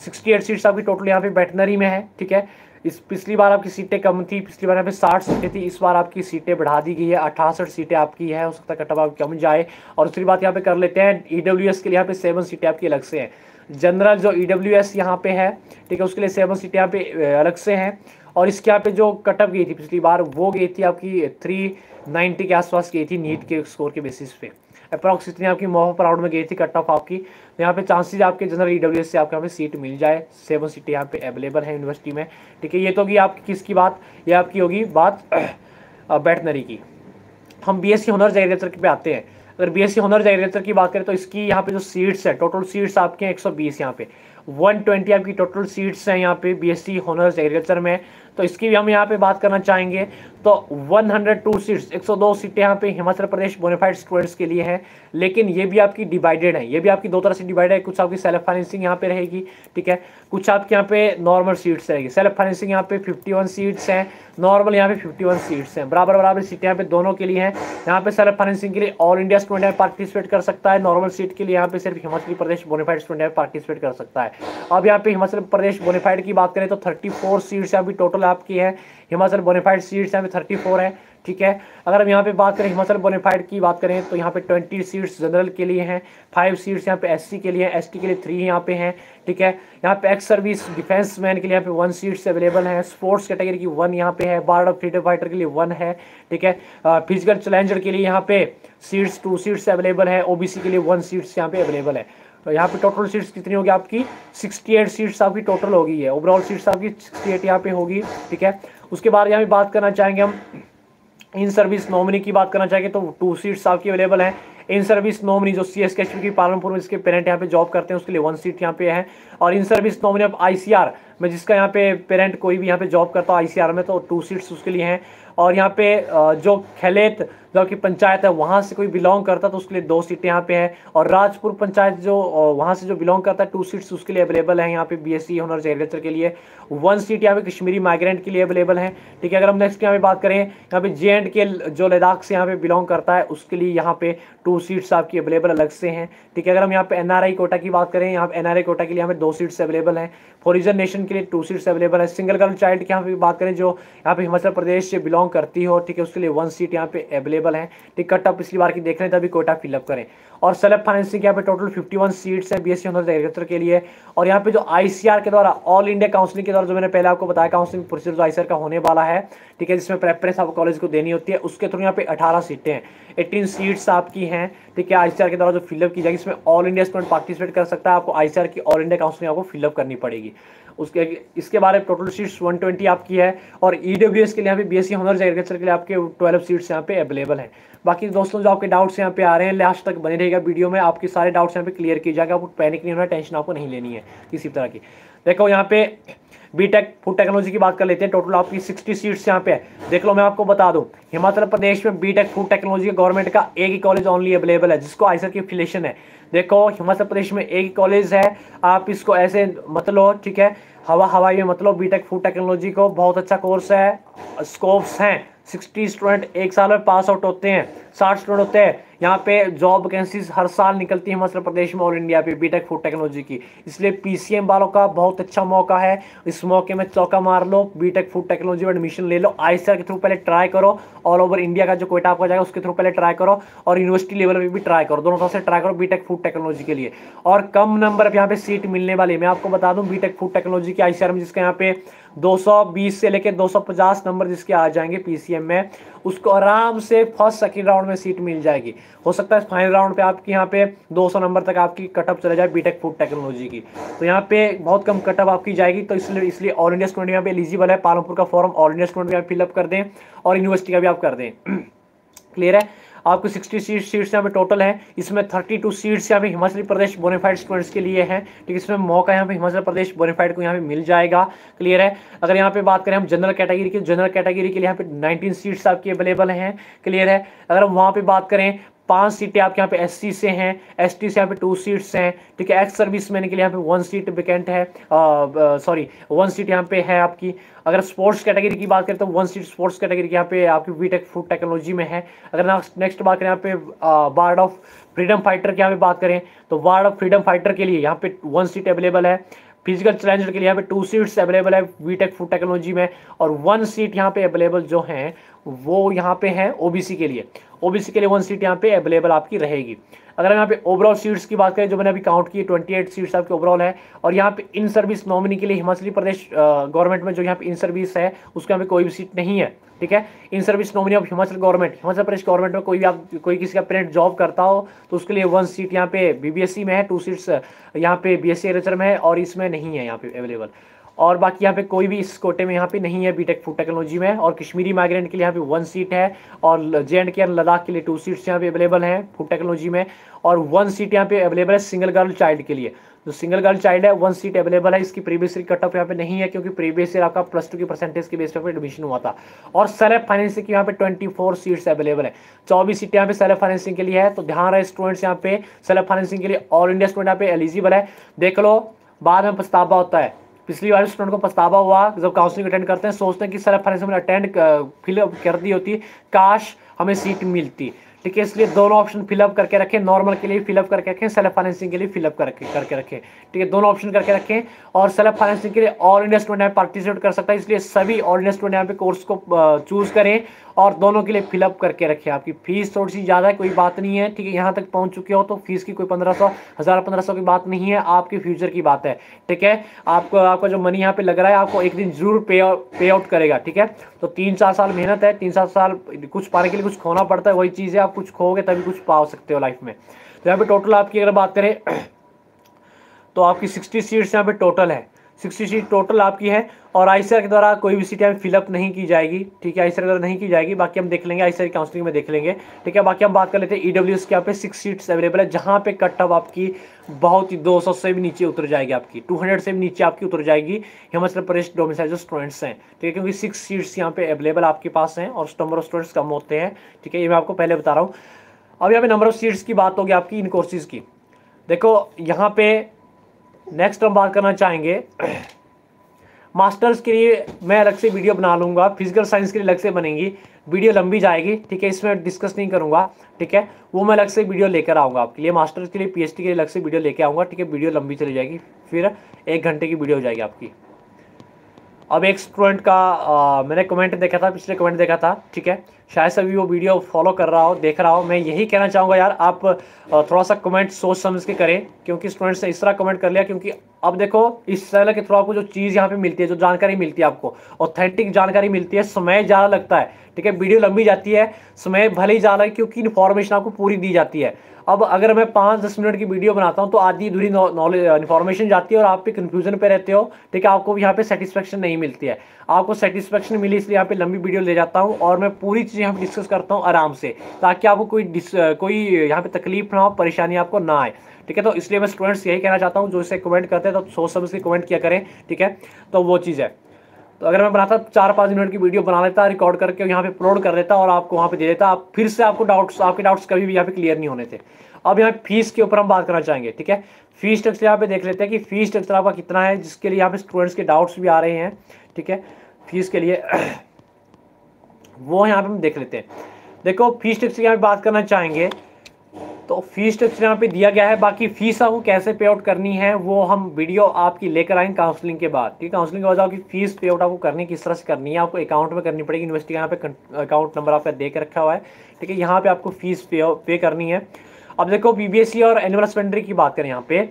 सिक्सटी एट सीट्स आपकी टोटल यहाँ पे वेटनरी में है, ठीक है? इस, पिछली बार आपकी सीटें कम थी, पिछली बार यहाँ पे साठ सीटें थी, इस बार आपकी सीटें बढ़ा दी गई है। अठासठ सीटें आपकी है, हो सकता है कटअप आप कम जाए। और दूसरी बात यहाँ पे कर लेते हैं ईडब्ल्यूएस के लिए यहाँ पे सेवन सीटें आपकी अलग से हैं। जनरल जो ई डब्ल्यू एस यहाँ पे है, ठीक है, उसके लिए सेवन सीटें यहाँ पे अलग से हैं। और इसके यहाँ पे जो कटअप गई थी पिछली बार, वो गई थी आपकी थ्री नाइन्टी के आसपास गई थी नीट के स्कोर के बेसिस पे। अप्रॉक्स इतनी आपकी मोह प्राउड में गई थी कट ऑफ़ आपकी। तो यहाँ पे चांसेस आपके जनरल ई से आपको यहाँ पे सीट मिल जाए। सेवन सीटें यहाँ पे अवेलेबल है यूनिवर्सिटी में। ठीक है, ये तो होगी आपकी किसकी बात? ये आपकी होगी बात बैटनरी की। हम B S C honours agriculture पे आते हैं। अगर B S C honours agriculture की बात करें तो इसकी यहाँ पे जो सीट्स है टोटल सीट्स आपके हैं एक सौ बीस यहाँ पे। वन ट्वेंटी आपकी टोटल सीट्स हैं यहाँ पे B S C honours agriculture में। तो इसकी भी हम यहाँ पे बात करना चाहेंगे तो 102 सीट्स 102 सीटें यहाँ पे हिमाचल प्रदेश बोनीफाइड स्टूडेंट्स के लिए हैं लेकिन ये भी आपकी डिवाइडेड है ये भी आपकी दो तरह से डिवाइडेड है कुछ आपकी सेल्फ फाइनेंसिंग यहाँ पे रहेगी ठीक है कुछ आपके यहाँ पे नॉर्मल सीट्स रहेगी सेल्फ फाइनेंसिंग यहाँ पे 51 सीट्स हैं नॉर्मल यहाँ पे 51 सीट्स हैं बराबर बराबर सीटें यहाँ पे दोनों के लिए हैं यहाँ पे सेल्फ फाइनेंसिंग के लिए ऑल इंडिया स्टूडेंट पार्टिसिपेट कर सकता है नॉर्मल सीट के लिए यहाँ पे सिर्फ़ Himachal Pradesh bonafide student participate कर सकता है अब यहाँ पे हिमाचल प्रदेश बोनीफाइड की बात करें तो थर्टी सीट्स यहाँ टोटल आपकी है हिमाचल बोनीफाइड सीट्स यहाँ पे थर्टी फोर है, ठीक है? अगर हम यहाँ पे बात करें हिमाचल बोनीफाइड की बात करें तो यहाँ पे ट्वेंटी सीट्स जनरल के लिए हैं फाइव सीट्स यहाँ पे एससी के लिए एसटी के लिए थ्री यहाँ पे हैं, ठीक है? यहाँ पे एक्स सर्विस डिफेंस मैन के लिए यहाँ पे वन सीट्स अवेलेबल हैं स्पोर्ट्स कैटेगरी की वन यहाँ पे है बार्ड ऑफ़ फ्रीडम फाइटर के लिए वन है, ठीक है? फ़िज़िकल चैलेंजर के लिए यहाँ पे सीट्स टू सीट्स अवेलेबल है ओबीसी के लिए वन सीट्स यहाँ पे अवेलेबल है। तो यहाँ पे टोटल सीट्स कितनी होगी आपकी? 68 सीट्स आपकी टोटल होगी है ओवरऑल सीट्स आपकी 68 एट यहाँ पे होगी, ठीक है? उसके बाद यहाँ पे बात करना चाहेंगे हम इन सर्विस नॉमिनी की बात करना चाहेंगे तो टू सीट्स आपकी अवेलेबल हैं। इन सर्विस नॉमिनी जो सी एस की पालनपुर में जिसके पेरेंट यहाँ पे जॉब करते हैं, उसके लिए वन सीट यहाँ पे है। और in service nominee of I C R में जिसका यहाँ पे पेरेंट कोई भी यहाँ पे जॉब करता हो आईसीआर में तो टू सीट्स उसके लिए हैं। और यहाँ पे जो खेलेत जो कि पंचायत है वहाँ से कोई बिलोंग करता तो उसके लिए दो सीटें यहाँ पे हैं और राजपुर पंचायत जो वहाँ से जो बिलोंग करता है टू सीट्स उसके लिए अवेलेबल है यहाँ पे बीएससी ऑनर्स एग्रीकल्चर के लिए वन सीट यहाँ पे कश्मीरी माइग्रेंट के लिए अवेलेबल है ठीक है अगर हम नेक्स्ट यहाँ पे बात करें यहाँ पे जे एंड के जो लद्दाख से यहाँ पे बिलोंग करता है उसके लिए यहाँ पे टू सीट्स आपकी अवेलेबल अलग से हैं ठीक है अगर हम यहाँ पे एनआरआई कोटा की बात करें यहाँ पे एनआरआई कोटा के लिए पे दो सीट्स अवेलेबल हैं फॉरिजन नेशन के लिए टू सीट्स अवेलेबल है सिंगल गर्ल चाइल्ड की यहाँ पे बात करें जो यहाँ पे हिमाचल प्रदेश से बिलोंग करती हो ठीक है उसके लिए वन सीट यहाँ पे अवेलेबल है हैं। टिकट आप पिछली बार की देख रहे हैं तभी कोटा फिलअप करें। और सेल्फ फाइनेंसिंग यहाँ पे टोटल 51 सीट्स हैं B S C honours agriculture के लिए। और यहाँ पे जो आईसीआर के द्वारा ऑल इंडिया काउंसलिंग के द्वारा जो मैंने पहले आपको बताया काउंसलिंग प्रोसीजर जो आईसीआर का होने वाला है, ठीक है, जिसमें प्रेफरेंस आपको कॉलेज को देनी होती है, उसके थ्रू यहाँ पे अठारह सीटें हैं। एटीन सीट्स आपकी हैं, ठीक है आईसीआर के द्वारा जो फिलअप की जाएगी इसमें ऑल इंडिया स्टूडेंट पार्टिसिपेट कर सकता है, आपको आईसीआर की ऑल इंडिया काउंसलिंग आपको फिलअप करनी पड़ेगी। उसके, इसके बारे में टोटल सीट्स 120 आपकी है, और ईडब्ल्यूएस के लिए यहाँ पे बीएससी ऑनर्स एग्रीकल्चर के लिए आपके 12 सीट्स यहाँ पे अवेलेबल हैं। बाकी दोस्तों, जो आपके डाउट्स यहाँ पे आ रहे हैं लास्ट तक बने रहेगा वीडियो में। आपके सारे डाउट्स यहाँ पे क्लियर किए जाएगा। आपको पैनिक नहीं होना टेंशन आपको नहीं लेनी है किसी तरह की। देखो, यहाँ पे बीटेक फ़ूड टेक्नोलॉजी की बात कर लेते हैं। टोटल आपकी 60 सीट्स यहाँ पे है। देख लो, मैं आपको बता दूँ, हिमाचल प्रदेश में बीटेक फ़ूड टेक्नोलॉजी गवर्नमेंट का एक ही कॉलेज ओनली अवेलेबल है, जिसको आईसर की फिलेशन है। देखो, हिमाचल प्रदेश में एक ही कॉलेज है। आप इसको ऐसे मतलब ठीक है? हवा, हवाई में मतलब बीटेक फ़ूड टेक्नोलॉजी को बहुत अच्छा कोर्स है स्कोप्स हैं। सिक्सटी स्टूडेंट एक साल में पास आउट होते हैं साठ स्टूडेंट होते हैं। यहाँ पे जॉब वैकेंसीज हर साल निकलती है हिमाचल प्रदेश में ऑल इंडिया पे बीटेक फ़ूड टेक्नोलॉजी की। इसलिए पीसीएम वालों का बहुत अच्छा मौका है। इस मौके में चौका मार लो बीटेक फ़ूड टेक्नोलॉजी में एडमिशन ले लो। आई के थ्रू पहले ट्राई करो ऑल ओवर इंडिया का जो कोयटा आपका जाएगा, उसके थ्रू पहले ट्राई करो और यूनिवर्सिटी लेवल पर भी ट्राई करो। दोनों तरफ़ से ट्राई करो बीटेक फ़ूड टेक्नोलॉजी के लिए। और कम नंबर पर यहाँ पे सीट मिलने वाली है। मैं आपको बता दूँ बीटेक फ़ूड टेक्नोलॉजी की आई में जिसके यहाँ पे 220 से लेकर 250 नंबर जिसके आ जाएँगे पीसीएम में। उसको आराम से फ़र्स्ट सेकेंड राउंड में सीट मिल जाएगी। हो सकता है फाइनल राउंड पे आपकी यहाँ पे 200 नंबर तक आपकी कटअप चले जाए बीटेक फ़ूड टेक्नोलॉजी की। तो यहाँ पे बहुत कम कटअप आपकी जाएगी तो इसलिए इसलिए ऑल इंडिया स्टूडेंट यहाँ पे एलिजिबल है। पालमपुर का फॉर्म ऑल इंडिया स्टूडेंट भी आप फिलअप कर दें और यूनिवर्सिटी का भी आप कर दें। क्लियर है? आपको 60 सीट सीट्स यहाँ पे टोटल है। इसमें 32 सीट्स यहाँ पे हिमाचल प्रदेश बोनीफाइड स्टूडेंट्स के लिए है। ठीक है, इसमें मौका यहाँ पे हिमाचल प्रदेश बोनीफाइड को यहाँ पे मिल जाएगा। क्लियर है? अगर यहाँ पे बात करें हम जनरल कैटेगरी की जनरल कैटेगरी के लिए यहाँ पे 19 सीट्स आपकी अवेलेबल हैं। क्लियर है? अगर हम वहाँ पे बात करें पाँच सीटें आपके यहाँ पे एससी से हैं एसटी से यहाँ पे टू सीट्स हैं। ठीक है एक्स सर्विस मैन के लिए यहाँ पे वन सीट वेकेंट है सॉरी वन सीट यहाँ पे है आपकी। अगर स्पोर्ट्स कैटेगरी की बात करें तो वन सीट स्पोर्ट्स कैटेगरी यहाँ पे आपकी वी टेक फ़ूड टेक्नोलॉजी में है। अगर नेक्स्ट बात करें यहाँ पे वार्ड ऑफ़ फ्रीडम फाइटर की यहाँ पे बात करें तो वार्ड ऑफ़ फ्रीडम फाइटर के लिए यहाँ पे वन सीट अवेलेबल है। फ़िज़िकल चैलेंजर के लिए यहाँ पे टू सीट्स अवेलेबल है वीटेक फ़ूड टेक्नोलॉजी में और वन सीट यहाँ पे अवेलेबल जो है वो यहाँ पे है ओबीसी के लिए। ओबीसी के लिए वन सीट यहाँ पे अवेलेबल आपकी रहेगी। अगर हम यहाँ पे ओवरऑल सीट्स की बात करें, जो मैंने अभी काउंट की ट्वेंटी एट सीट्स आपके ओवरऑल है, और यहाँ पे इन सर्विस नॉमिनी के लिए हिमाचली प्रदेश गवर्नमेंट में जो यहाँ पे इन सर्विस है, उसके यहाँ पे कोई भी सीट नहीं है, ठीक है? In service nominee of Himachal government Himachal Pradesh government में कोई भी आप, कोई किसी का पेरेंट जॉब करता हो तो उसके लिए वन सीट यहाँ पे बीबीएससी में है टू सीट्स यहाँ पे बी एस में है, और इसमें नहीं है यहाँ पे अवेलेबल और बाकी यहाँ पे कोई भी इस कोटे में यहाँ पे नहीं है बीटेक फ़ूड टेक्नोलॉजी में। और कश्मीरी माइग्रेंट के लिए यहाँ पे वन सीट है और J and K and Ladakh के लिए टू सीट्स यहाँ पे अवेलेबल हैं फ़ूड टेक्नोलॉजी में। और वन सीट यहाँ पे अवेलेबल है सिंगल गर्ल चाइल्ड के लिए। जो सिंगल गर्ल चाइल्ड है वन सीट अवेलेबल है। इसकी प्रीवियस ईयर कट ऑफ़ यहाँ पे नहीं है क्योंकि प्रीवियस ईयर आपका प्लस टू की परसेंटेज के बेस पर एडमिशन हुआ था। और सेल्फ फाइनेंसिंग की यहाँ पे ट्वेंटी फोर सीट्स अवेलेबल है। चौबीस सीटें यहाँ पे सेल्फ फाइनेंसिंग के लिए है। तो ध्यान रहे स्टूडेंट्स यहाँ पे सेल्फ फाइनेंसिंग के लिए ऑल इंडिया स्टूडेंट यहाँ पे एलिजिबल है। देख लो, बाद में पछतावा होता है। पिछली बार स्टूडेंट को पछतावा हुआ, जब काउंसलिंग अटेंड करते हैं, सोचते हैं कि सर फाइनेंस में अटेंड फिलअप कर दी होती, काश हमें सीट मिलती। ठीक है, इसलिए दोनों ऑप्शन फिलअप करके रखें नॉर्मल के लिए फिलअप करके रखें सेल्फ फाइनेंसिंग के लिए फिलअप करके करके रखें। ठीक है, दोनों ऑप्शन करके रखें, और सेल्फ फाइनेंसिंग के लिए ऑल इंडिया स्टूडेंट यहाँ पार्टिसिपेट कर सकता है, इसलिए सभी ऑल इंडिया स्टूडेंट यहाँ पे कोर्स को चूज़ करें। और दोनों के लिए फिलअप करके रखें आपकी फ़ीस थोड़ी सी ज़्यादा है, कोई बात नहीं है, ठीक है, यहाँ तक पहुँच चुके हो तो फ़ीस की कोई पंद्रह सौ, हज़ार पंद्रह सौ की बात नहीं है, आपके फ्यूचर की बात है, ठीक है, आपको, आपका जो मनी यहाँ पे लग रहा है, आपको एक दिन ज़रूर पे पे आउट करेगा, ठीक है तो तीन चार साल मेहनत है, तीन चार साल कुछ पाने के लिए कुछ खोना पड़ता है, वही चीज़ है आप कुछ खोगे तभी कुछ पा सकते हो लाइफ में। तो यहाँ पे टोटल आपकी अगर बात करें तो आपकी सिक्सटी सीट्स यहाँ पे टोटल है सिक्सटी सीट टोटल आपकी है और आईसीआर के द्वारा कोई भी सीट फिलअप नहीं की जाएगी, ठीक है? आई के द्वारा नहीं की जाएगी, बाकी हम देख लेंगे आई काउंसलिंग में देख लेंगे, ठीक है? बाकी हम बात कर लेते हैं ई डब्ल्यू के यहाँ पे सिक्स सीट्स अवेलेबल है, जहाँ पे कट ऑफ़ आपकी बहुत ही दो सौ से भी नीचे उतर जाएगी आपकी टू से भी नीचे आपकी उतर जाएगी, हिमाचल प्रदेश डोमिसाइल जो स्टूडेंट्स हैं, ठीक है? क्योंकि सिक्स सीट्स यहाँ पे अवेलेबल आपके पास हैं और नंबर ऑफ़ स्टूडेंट्स कम होते हैं, ठीक है? ये मैं आपको पहले बता रहा हूँ। अब यहाँ पे नंबर ऑफ़ सीट्स की बात होगी आपकी इन कोर्सेज की। देखो, यहाँ पे नेक्स्ट हम बात करना चाहेंगे। मास्टर्स के लिए मैं अलग से वीडियो बना लूँगा। फ़िज़िकल साइंस के लिए अलग से बनेंगी। वीडियो लंबी जाएगी, ठीक है? इसमें डिस्कस नहीं करूँगा, ठीक है? वो मैं अलग से वीडियो लेकर आऊँगा आपके लिए। मास्टर्स के लिए पीएचडी के लिए अलग से वीडियो लेकर आऊँगा, ठीक है? वीडियो लंबी चली जाएगी, फिर एक घंटे की वीडियो हो जाएगी आपकी। अब एक स्टूडेंट का आ, मैंने कमेंट देखा था पिछले कमेंट देखा था ठीक है? शायद सभी वो वीडियो फॉलो कर रहा हो देख रहा हो। मैं यही कहना चाहूँगा यार आप थोड़ा सा कमेंट सोच समझ के करें क्योंकि स्टूडेंट्स ने इस तरह कमेंट कर लिया क्योंकि अब देखो इस तरह के थ्रू आपको जो चीज़ यहाँ पे मिलती है जो जानकारी मिलती है आपको ऑथेंटिक जानकारी मिलती है समय ज़्यादा लगता है ठीक है? वीडियो लंबी जाती है समय भले ही ज़्यादा क्योंकि इन्फॉर्मेशन आपको पूरी दी जाती है। अब अगर मैं पाँच दस मिनट की वीडियो बनाता हूँ तो आधी अधूरी नॉलेज इन्फॉर्मेशन जाती है और आप पे कन्फ्यूज़न पे रहते हो। ठीक है, आपको यहाँ पे सेटिस्फेक्शन नहीं मिलती है। आपको सेटिस्फेक्शन मिली, इसलिए यहाँ पे लंबी वीडियो ले जाता हूँ और मैं पूरी चीज़ यहाँ पे डिस्कस करता हूँ आराम से, ताकि आपको कोई कोई यहाँ पे तकलीफ़ ना हो, परेशानी आपको ना आए। ठीक है तो इसलिए मैं स्टूडेंट्स यही कहना चाहता हूँ, जो इसे कमेंट करते हैं तो सोच समझ के कमेंट किया करें। ठीक है तो वो चीज़ है। तो अगर मैं बनाता, चार पाँच मिनट की वीडियो बना लेता रिकॉर्ड करके यहाँ पे अपलोड कर देता और आपको वहाँ पे दे देता, आप फिर से आपको डाउट्स आपके डाउट्स कभी भी यहाँ पे क्लियर नहीं होने थे। अब यहाँ फ़ीस के ऊपर हम बात करना चाहेंगे, ठीक है? फ़ीस स्ट्रक्चर यहाँ पे देख लेते हैं कि फ़ीस स्ट्रक्चर आपका कितना है, जिसके लिए यहाँ पे स्टूडेंट्स के डाउट्स भी आ रहे हैं, ठीक है? फ़ीस के लिए वो यहाँ पे हम देख लेते हैं। देखो फ़ीस स्ट्रक्चर यहाँ बात करना चाहेंगे तो फ़ीस स्ट्रक्चर यहाँ पे दिया गया है बाकी फ़ीस आपको कैसे पे आउट करनी है वो हम वीडियो आपकी लेकर आएँगे काउंसलिंग के बाद। ठीक है काउंसलिंग के बाद आपकी फ़ीस पे आउट आपको करनी किस तरह से करनी है आपको अकाउंट में करनी पड़ेगी यूनिवर्सिटी यहाँ पे अकाउंट नंबर आपका दे रखा हुआ है। ठीक है यहाँ पे आपको फ़ीस पे पे करनी है। अब देखो बीबीएससी और एनुअल स्पेंडरी की बात करें यहाँ पे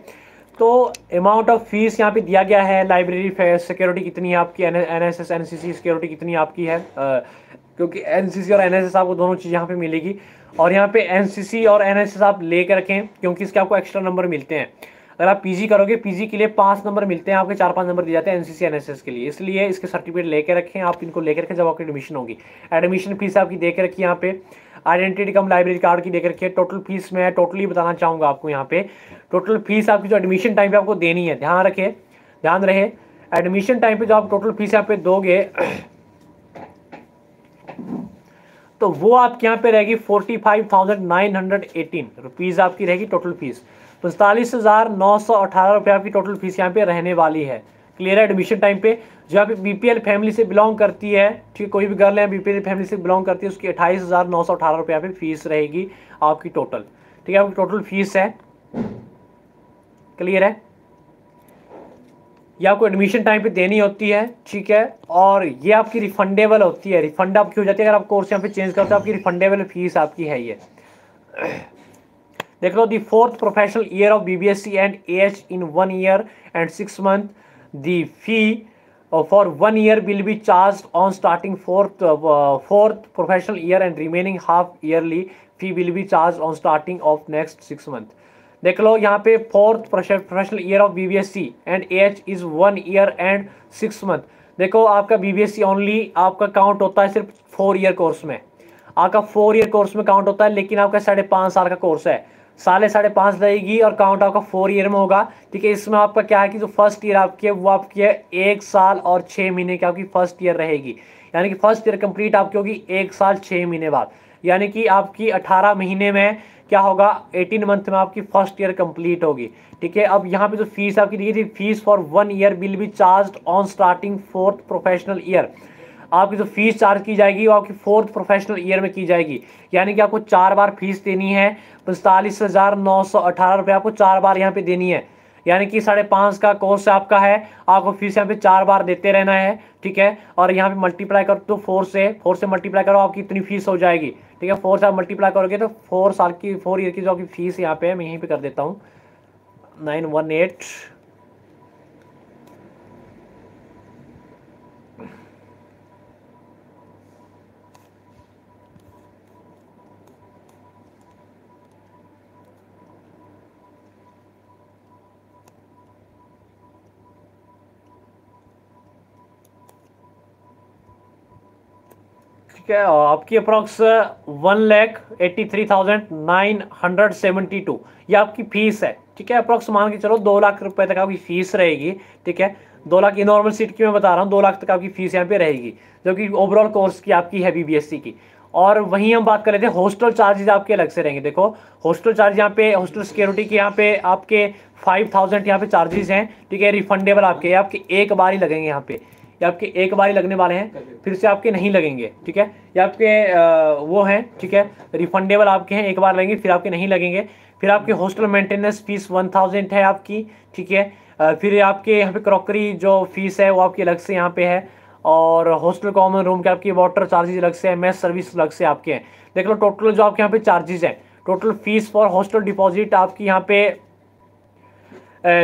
तो अमाउंट ऑफ़ फ़ीस यहाँ पे दिया गया है लाइब्रेरी सिक्योरिटी कितनी आपकी N S S N C C security कितनी आपकी है आ, क्योंकि एन सी सी और एन एस एस आपको दोनों चीज़ यहाँ पे मिलेगी। और यहाँ पे एन सी सी और एन एस एस आप ले कर रखें, क्योंकि इसके आपको एक्स्ट्रा नंबर मिलते हैं। अगर आप पीजी करोगे पीजी के लिए पाँच नंबर मिलते हैं, आपके चार पाँच नंबर दिए जाते हैं एनसीसी एनएसएस के लिए। इसलिए इसके सर्टिफिकेट लेकर रखें, आप इनको लेकर के जब आपकी एडमिशन होगी। एडमिशन फ़ीस आपकी दे रखी यहाँ पे। आइडेंटिटी कम लाइब्रेरी कार्ड की देख रखी है। टोटल फ़ीस मैं टोटली बताना चाहूँगा आपको यहाँ पे। टोटल फ़ीस आपकी जो एडमिशन टाइम पे आपको देनी है, ध्यान रखे, ध्यान रहे। एडमिशन टाइम पे जो आप टोटल फ़ीस यहाँ पे दोगे तो वो आपके यहाँ पे रहेगी forty five thousand nine hundred eighteen rupees आपकी रहेगी टोटल फ़ीस पैंतालीस हज़ार नौ सौ अठारह रुपये आपकी टोटल फ़ीस यहाँ पे रहने वाली है। क्लियर है एडमिशन टाइम पे? जो आप बीपीएल फैमिली से बिलोंग करती है, ठीक है, कोई भी गर्ल है बीपीएल फैमिली से बिलोंग करती है, उसकी अट्ठाईस हज़ार नौ सौ अठारह रुपये फ़ीस रहेगी आपकी टोटल ठीक है, आपकी टोटल फ़ीस है। क्लियर है? या आपको एडमिशन टाइम पे देनी होती है, ठीक है? और ये आपकी रिफंडेबल होती है। रिफंड आपकी हो जाती है, अगर आप कोर्स यहाँ पे चेंज करते हो, आपकी रिफंडेबल फ़ीस आपकी है ये। देख लो the fourth professional year of BBSc and AH in one year and six month the fee for one year will be charge on starting fourth fourth professional year and remaining half yearly fee will be charge on starting of next six month देख लो, यहाँ पे fourth professional year of B B S C and H is one year and six month देखो, आपका बी बी ओनली आपका काउंट होता है सिर्फ़ फोर ईयर कोर्स में। आपका फोर ईयर कोर्स में काउंट होता है, लेकिन आपका साढ़े पाँच साल का कोर्स है। साढ़े साढ़े पाँच रहेगी और काउंट आपका फोर ईयर में होगा। ठीक है, इसमें आपका क्या है कि जो फ़र्स्ट ईयर आपकी है, वो आपकी है एक साल और छः महीने की आपकी फ़र्स्ट ईयर रहेगी। यानी कि फ़र्स्ट ईयर कंप्लीट आपकी होगी एक साल छः महीने बाद। यानी कि आपकी अठारह महीने में क्या होगा? एटीन मंथ में आपकी फ़र्स्ट ईयर कंप्लीट होगी। ठीक है? अब यहाँ पे जो फ़ीस आपकी दी थी fees for one year will be charge on starting fourth professional year आपकी जो फ़ीस चार्ज की जाएगी, वो आपकी फोर्थ प्रोफेशनल ईयर में की जाएगी। यानी कि आपको चार बार फ़ीस देनी है, पैंतालीस हज़ार नौ सौ अठारह रुपये आपको चार बार यहाँ पे देनी है। यानी कि साढ़े पाँच का कोर्स आपका है, आपको फ़ीस यहाँ पे चार बार देते रहना है। ठीक है? और यहाँ पे मल्टीप्लाई कर तो फोर से फोर से मल्टीप्लाई करो, आपकी इतनी फ़ीस हो जाएगी। ठीक है फोर से आप मल्टीप्लाई करोगे तो फोर साल की फोर ईयर की जो आपकी फ़ीस यहाँ पे है, मैं यहीं पे कर देता हूँ। नाइन वन एट ठीक है आपकी approx one lakh eighty three thousand nine hundred seventy two ये आपकी फ़ीस है, ठीक है अप्रॉक्स मान के चलो, दो लाख रुपए तक आपकी फ़ीस रहेगी, ठीक है, दो लाख की नॉर्मल सीट की मैं बता रहा हूँ, दो लाख तक आपकी फ़ीस यहाँ पे रहेगी, जो कि ओवरऑल कोर्स की आपकी है बीबीएससी की, और वहीं हम बात कर लेते हैं हॉस्टल चार्जेज आपके अलग से रहेंगे, देखो हॉस्टल चार्ज यहाँ पे हॉस्टल सिक्योरिटी के यहाँ पे आपके फाइव थाउज़ेंड यहाँ पे चार्जेस हैं, ठीक है रिफंडेबल आपके आपके एक बार ही लगेंगे यहाँ पे ये आपके एक बार ही लगने वाले हैं फिर से आपके नहीं लगेंगे ठीक है? ये आपके वो हैं ठीक है? रिफंडेबल आपके हैं एक बार लगेंगे फिर आपके नहीं लगेंगे। फिर आपके hostel maintenance fees one thousand है आपकी ठीक है? फिर आपके यहाँ पे क्रॉकरी जो फ़ीस है वो आपकी अलग से यहाँ पे है। और हॉस्टल कॉमन रूम के आपकी वाटर चार्जेज अलग से है मेस सर्विस अलग से आपके हैं। देख लो टोटल जो आपके यहाँ पे चार्जेस हैं total fees for hostel deposit आपकी यहाँ पे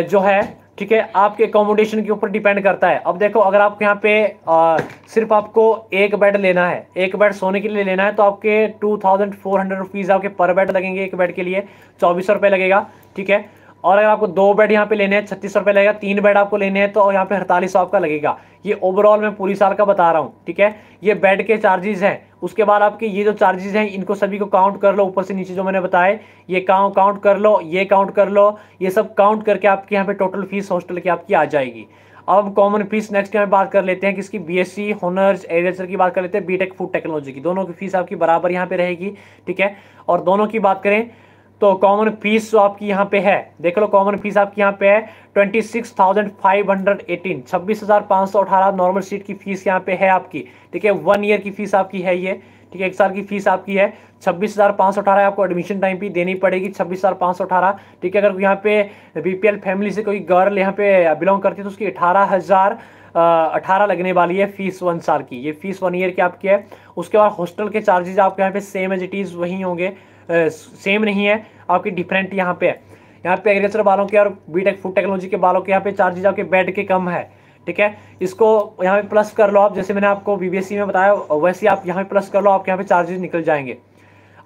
जो है ठीक है आपके अकोमोडेशन के ऊपर डिपेंड करता है। अब देखो अगर आपके यहाँ पे आ, सिर्फ़ आपको एक बेड लेना है एक बेड सोने के लिए लेना है तो आपके two thousand four hundred rupees आपके पर बेड लगेंगे एक बेड के लिए। चौबीस सौ रुपये लगेगा ठीक है? और अगर आपको दो बेड यहाँ पे लेने हैं, छत्तीस सौ रुपये लगेगा, तीन बेड आपको लेने हैं तो यहाँ पे अड़तालीस सौ आपका लगेगा। ये ओवरऑल मैं पूरी साल का बता रहा हूँ, ठीक है? ये बेड के चार्जेस हैं। उसके बाद आपके ये जो चार्जेस हैं, इनको सभी को काउंट कर लो, ऊपर से नीचे जो मैंने बताए, ये काउंट काउंट कर लो, ये काउंट कर लो, ये सब काउंट करके आपके यहाँ पे टोटल फ़ीस हॉस्टल की आपकी आ जाएगी। अब कॉमन फ़ीस नेक्स्ट टाइम बात कर लेते हैं किसकी बीएससी हॉनर्स एग्रीकल्चर की बात कर लेते हैं बीटेक फ़ूड टेक्नोलॉजी की। दोनों की फ़ीस आपकी बराबर यहाँ पे रहेगी, ठीक है? और दोनों की बात करें तो कॉमन फ़ीस जो आपकी यहाँ पे है। देख लो कॉमन फ़ीस आपकी यहाँ पे है twenty six thousand five hundred eighteen छब्बीस हज़ार पाँच सौ अठारह नॉर्मल सीट की फ़ीस यहाँ पे है आपकी। ठीक है वन ईयर की फ़ीस आपकी है ये। ठीक है, एक साल की फ़ीस आपकी है। छब्बीस हज़ार पाँच सौ अठारह आपको एडमिशन टाइम पे देनी पड़ेगी, छब्बीस हज़ार पाँच सौ अठारह। ठीक है, अगर यहाँ पे बीपीएल फैमिली से कोई गर्ल यहाँ पे बिलोंग करती है तो उसकी अठारह हज़ार अठारह लगने वाली है फ़ीस वन साल की। ये फ़ीस वन ईयर की आपकी है। उसके बाद हॉस्टल के चार्जेज आपके यहाँ पे सेम एज इट इज़ वही होंगे। सेम नहीं है आपकी डिफरेंट यहाँ पे है यहाँ पे एग्रीकल्चर वालों के और बीटेक फ़ूड टेक्नोलॉजी के वालों के यहाँ पे चार्जेज आपके बेड के कम है ठीक है इसको यहाँ पे प्लस कर लो आप जैसे मैंने आपको बीबीएससी में बताया वैसे आप यहाँ पे प्लस कर लो आपके यहाँ पे चार्जेस निकल जाएँगे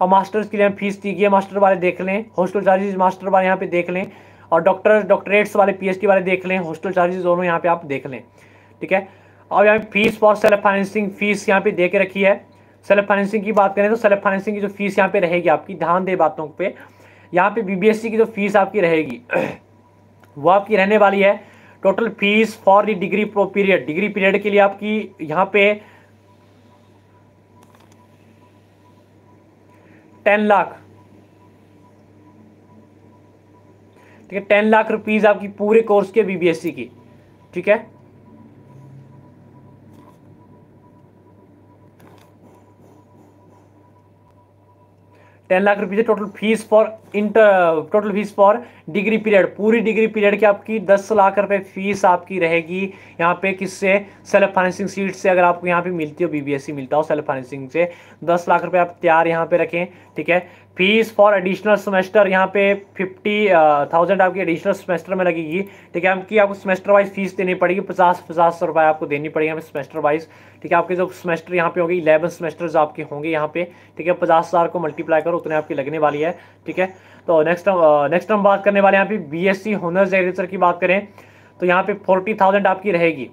और मास्टर्स के लिए फ़ीस दी गई है मास्टर वाले देख लें हॉस्टल चार्जेज मास्टर वाले यहाँ पे देख लें और डॉक्टर डॉक्टरेट्स वाले पीएचडी वाले देख लें हॉस्टल चार्जेस दोनों यहाँ पे आप देख लें ठीक है और यहाँ पे fees for self financing fees यहाँ पे दे के रखी है सेल्फ फाइनेंसिंग की बात करें तो सेल्फ फाइनेंसिंग की जो फ़ीस यहाँ पे रहेगी आपकी, ध्यान दे बातों पे, यहाँ पे बीबीएससी की जो फ़ीस आपकी रहेगी, वो आपकी रहने वाली है। Total fees for the degree pro period degree period के लिए आपकी यहाँ पे टेन लाख ठीक है टेन लाख रुपीज़ आपकी पूरे कोर्स के बीबीएससी की, ठीक है? Ten lakh rupees total fees for inter total fees for degree period पूरी डिग्री पीरियड की आपकी दस लाख रुपए फ़ीस आपकी रहेगी। यहाँ पे किससे? सेल्फ फाइनेंसिंग सीट से अगर आपको यहाँ पे मिलती हो बीबीएससी मिलता हो सेल्फ फाइनेंसिंग से, दस लाख रुपए आप तैयार यहाँ पे रखें, ठीक है? फ़ीस फॉर एडिशनल सेमेस्टर यहाँ पे फिफ्टी थाउज़ेंड आपकी एडिशनल सेमेस्टर में लगेगी। ठीक है, आपकी आपको सेमेस्टर वाइज फ़ीस देनी पड़ेगी, पचास पचास सौ रुपये आपको देनी पड़ेगी हमें सेमेस्टर वाइज ठीक है, आपके जो सेमेस्टर यहाँ पे होंगे इलेवन सेमेस्टर जो आपके होंगे यहाँ पे। ठीक है, पचास हज़ार को मल्टीप्लाई करो, उतने आपकी लगने वाली है। ठीक है तो नेक्स्ट नेक्स्ट हम बात करने वाले यहाँ पे B S C honours agriculture की बात करें तो यहाँ पे फोर्टी थाउज़ेंड आपकी रहेगी।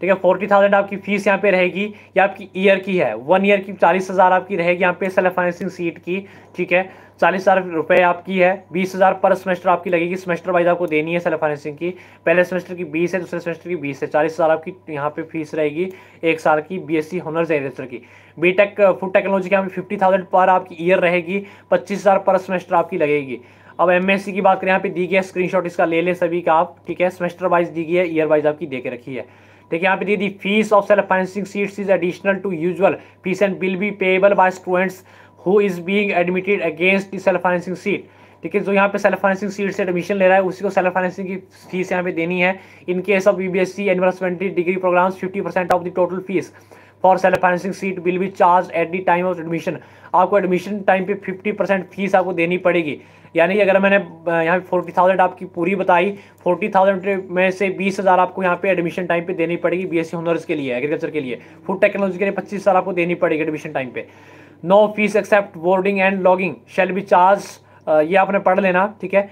ठीक है फोर्टी थाउज़ेंड आपकी फ़ीस यहाँ पे रहेगी, ये आपकी ईयर की है। वन ईयर की चालीस हज़ार आपकी रहेगी यहाँ पे सेल्फ फाइनेंसिंग सीट की, ठीक है। चालीस हज़ार रुपये आपकी है, बीस हज़ार पर सेमेस्टर आपकी लगेगी। सेमेस्टर वाइज आपको देनी है सेल्फ फाइनेंसिंग की। पहले सेमेस्टर की बीस है, दूसरे सेमेस्टर की बीस है। चालीस हज़ार आपकी यहाँ पे फ़ीस रहेगी एक साल की B S C honours agriculture की। बी टेक फ़ूड टेक्नोलॉजी की यहाँ पे फिफ्टी थाउज़ेंड पर आपकी ईयर रहेगी, पच्चीस हज़ार पर सेमेस्टर आपकी लगेगी। अब एम एस सी की बात करें, यहाँ पे दी गई है स्क्रीन इसका ले लें सभी का आप, ठीक है। सेमेस्टर वाइज दी गई है ईयर वाइज आपकी दे के रखी है। है यहाँ पे the the fees of self financing seats is additional to usual fees and will be payable by students who is being admitted against the self financing seat ठीक है जो यहाँ पे सेल्फ फाइनेंसिंग सीट से एडमिशन ले रहा है, उसी को सेल्फ फाइनेंसिंग की फ़ीस यहाँ पे देनी है। In case of B B BBSc university degree programs fifty percent of the total fees for self financing seat will be charge at the time of admission आपको एडमिशन टाइम पे फिफ्टी परसेंट फ़ीस आपको देनी पड़ेगी। यानी अगर मैंने यहाँ पे फोर्टी थाउज़ेंड आपकी पूरी बताई फोर्टी थाउज़ेंड में से बीस हज़ार आपको यहाँ पे एडमिशन टाइम पे देनी पड़ेगी बी एस के लिए एग्रीकल्चर के लिए। फ़ूड टेक्नोलॉजी के लिए पच्चीस हज़ार आपको देनी पड़ेगी एडमिशन टाइम पे। No fees except boarding and lodging shall be charge ये आपने पढ़ लेना, ठीक है?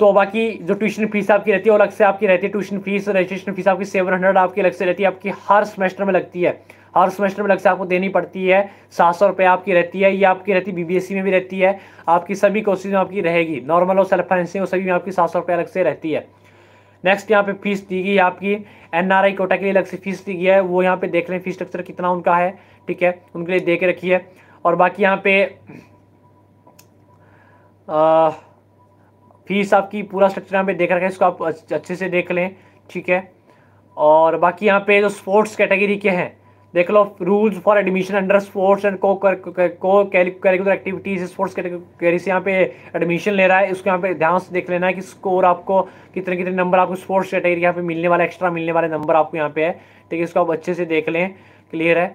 तो बाकी जो ट्यूशन फ़ीस आपकी रहती है, वो अलग से आपकी रहती है। ट्यूशन फ़ीस रजिस्ट्रेशन फ़ीस आपकी सेवन हंड्रेड आपकी अलग से रहती है। आपकी हर सेमेस्टर में लगती है। हर सेमेस्टर में अलग से आपको देनी पड़ती है। सात सौ रुपये आपकी रहती है, ये आपकी रहती है बीबीएससी में भी रहती है। आपकी सभी कोर्सेज में आपकी रहेगी। नॉर्मल और सेल्फ फाइनेंसिंग और सभी में आपकी सात सौ रुपये अलग से रहती है। नेक्स्ट यहाँ पे फ़ीस दी गई आपकी। एनआरआई कोटा के लिए अलग से फ़ीस दी गई है। वो यहाँ पे देख लें फ़ीस स्ट्रक्चर कितना उनका है, ठीक है? उनके लिए दे के रखी है। और बाकी यहाँ पे फ़ीस आपकी पूरा स्ट्रक्चर यहाँ पे देख रखा है। इसको आप अच्छे से देख लें, ठीक है? और बाकी यहाँ पे जो स्पोर्ट्स कैटेगरी के हैं देख लो rules for admission under sports and co co curricular activities sports category से यहाँ पे एडमिशन ले रहा है। उसको यहाँ पे ध्यान से देख लेना है कि स्कोर आपको, कितने कितने नंबर आपको स्पोर्ट्स कैटेगरी यहाँ पे मिलने वाला एक्स्ट्रा मिलने वाले नंबर आपको यहाँ पे है। ठीक है, इसको आप अच्छे से देख लें क्लियर है?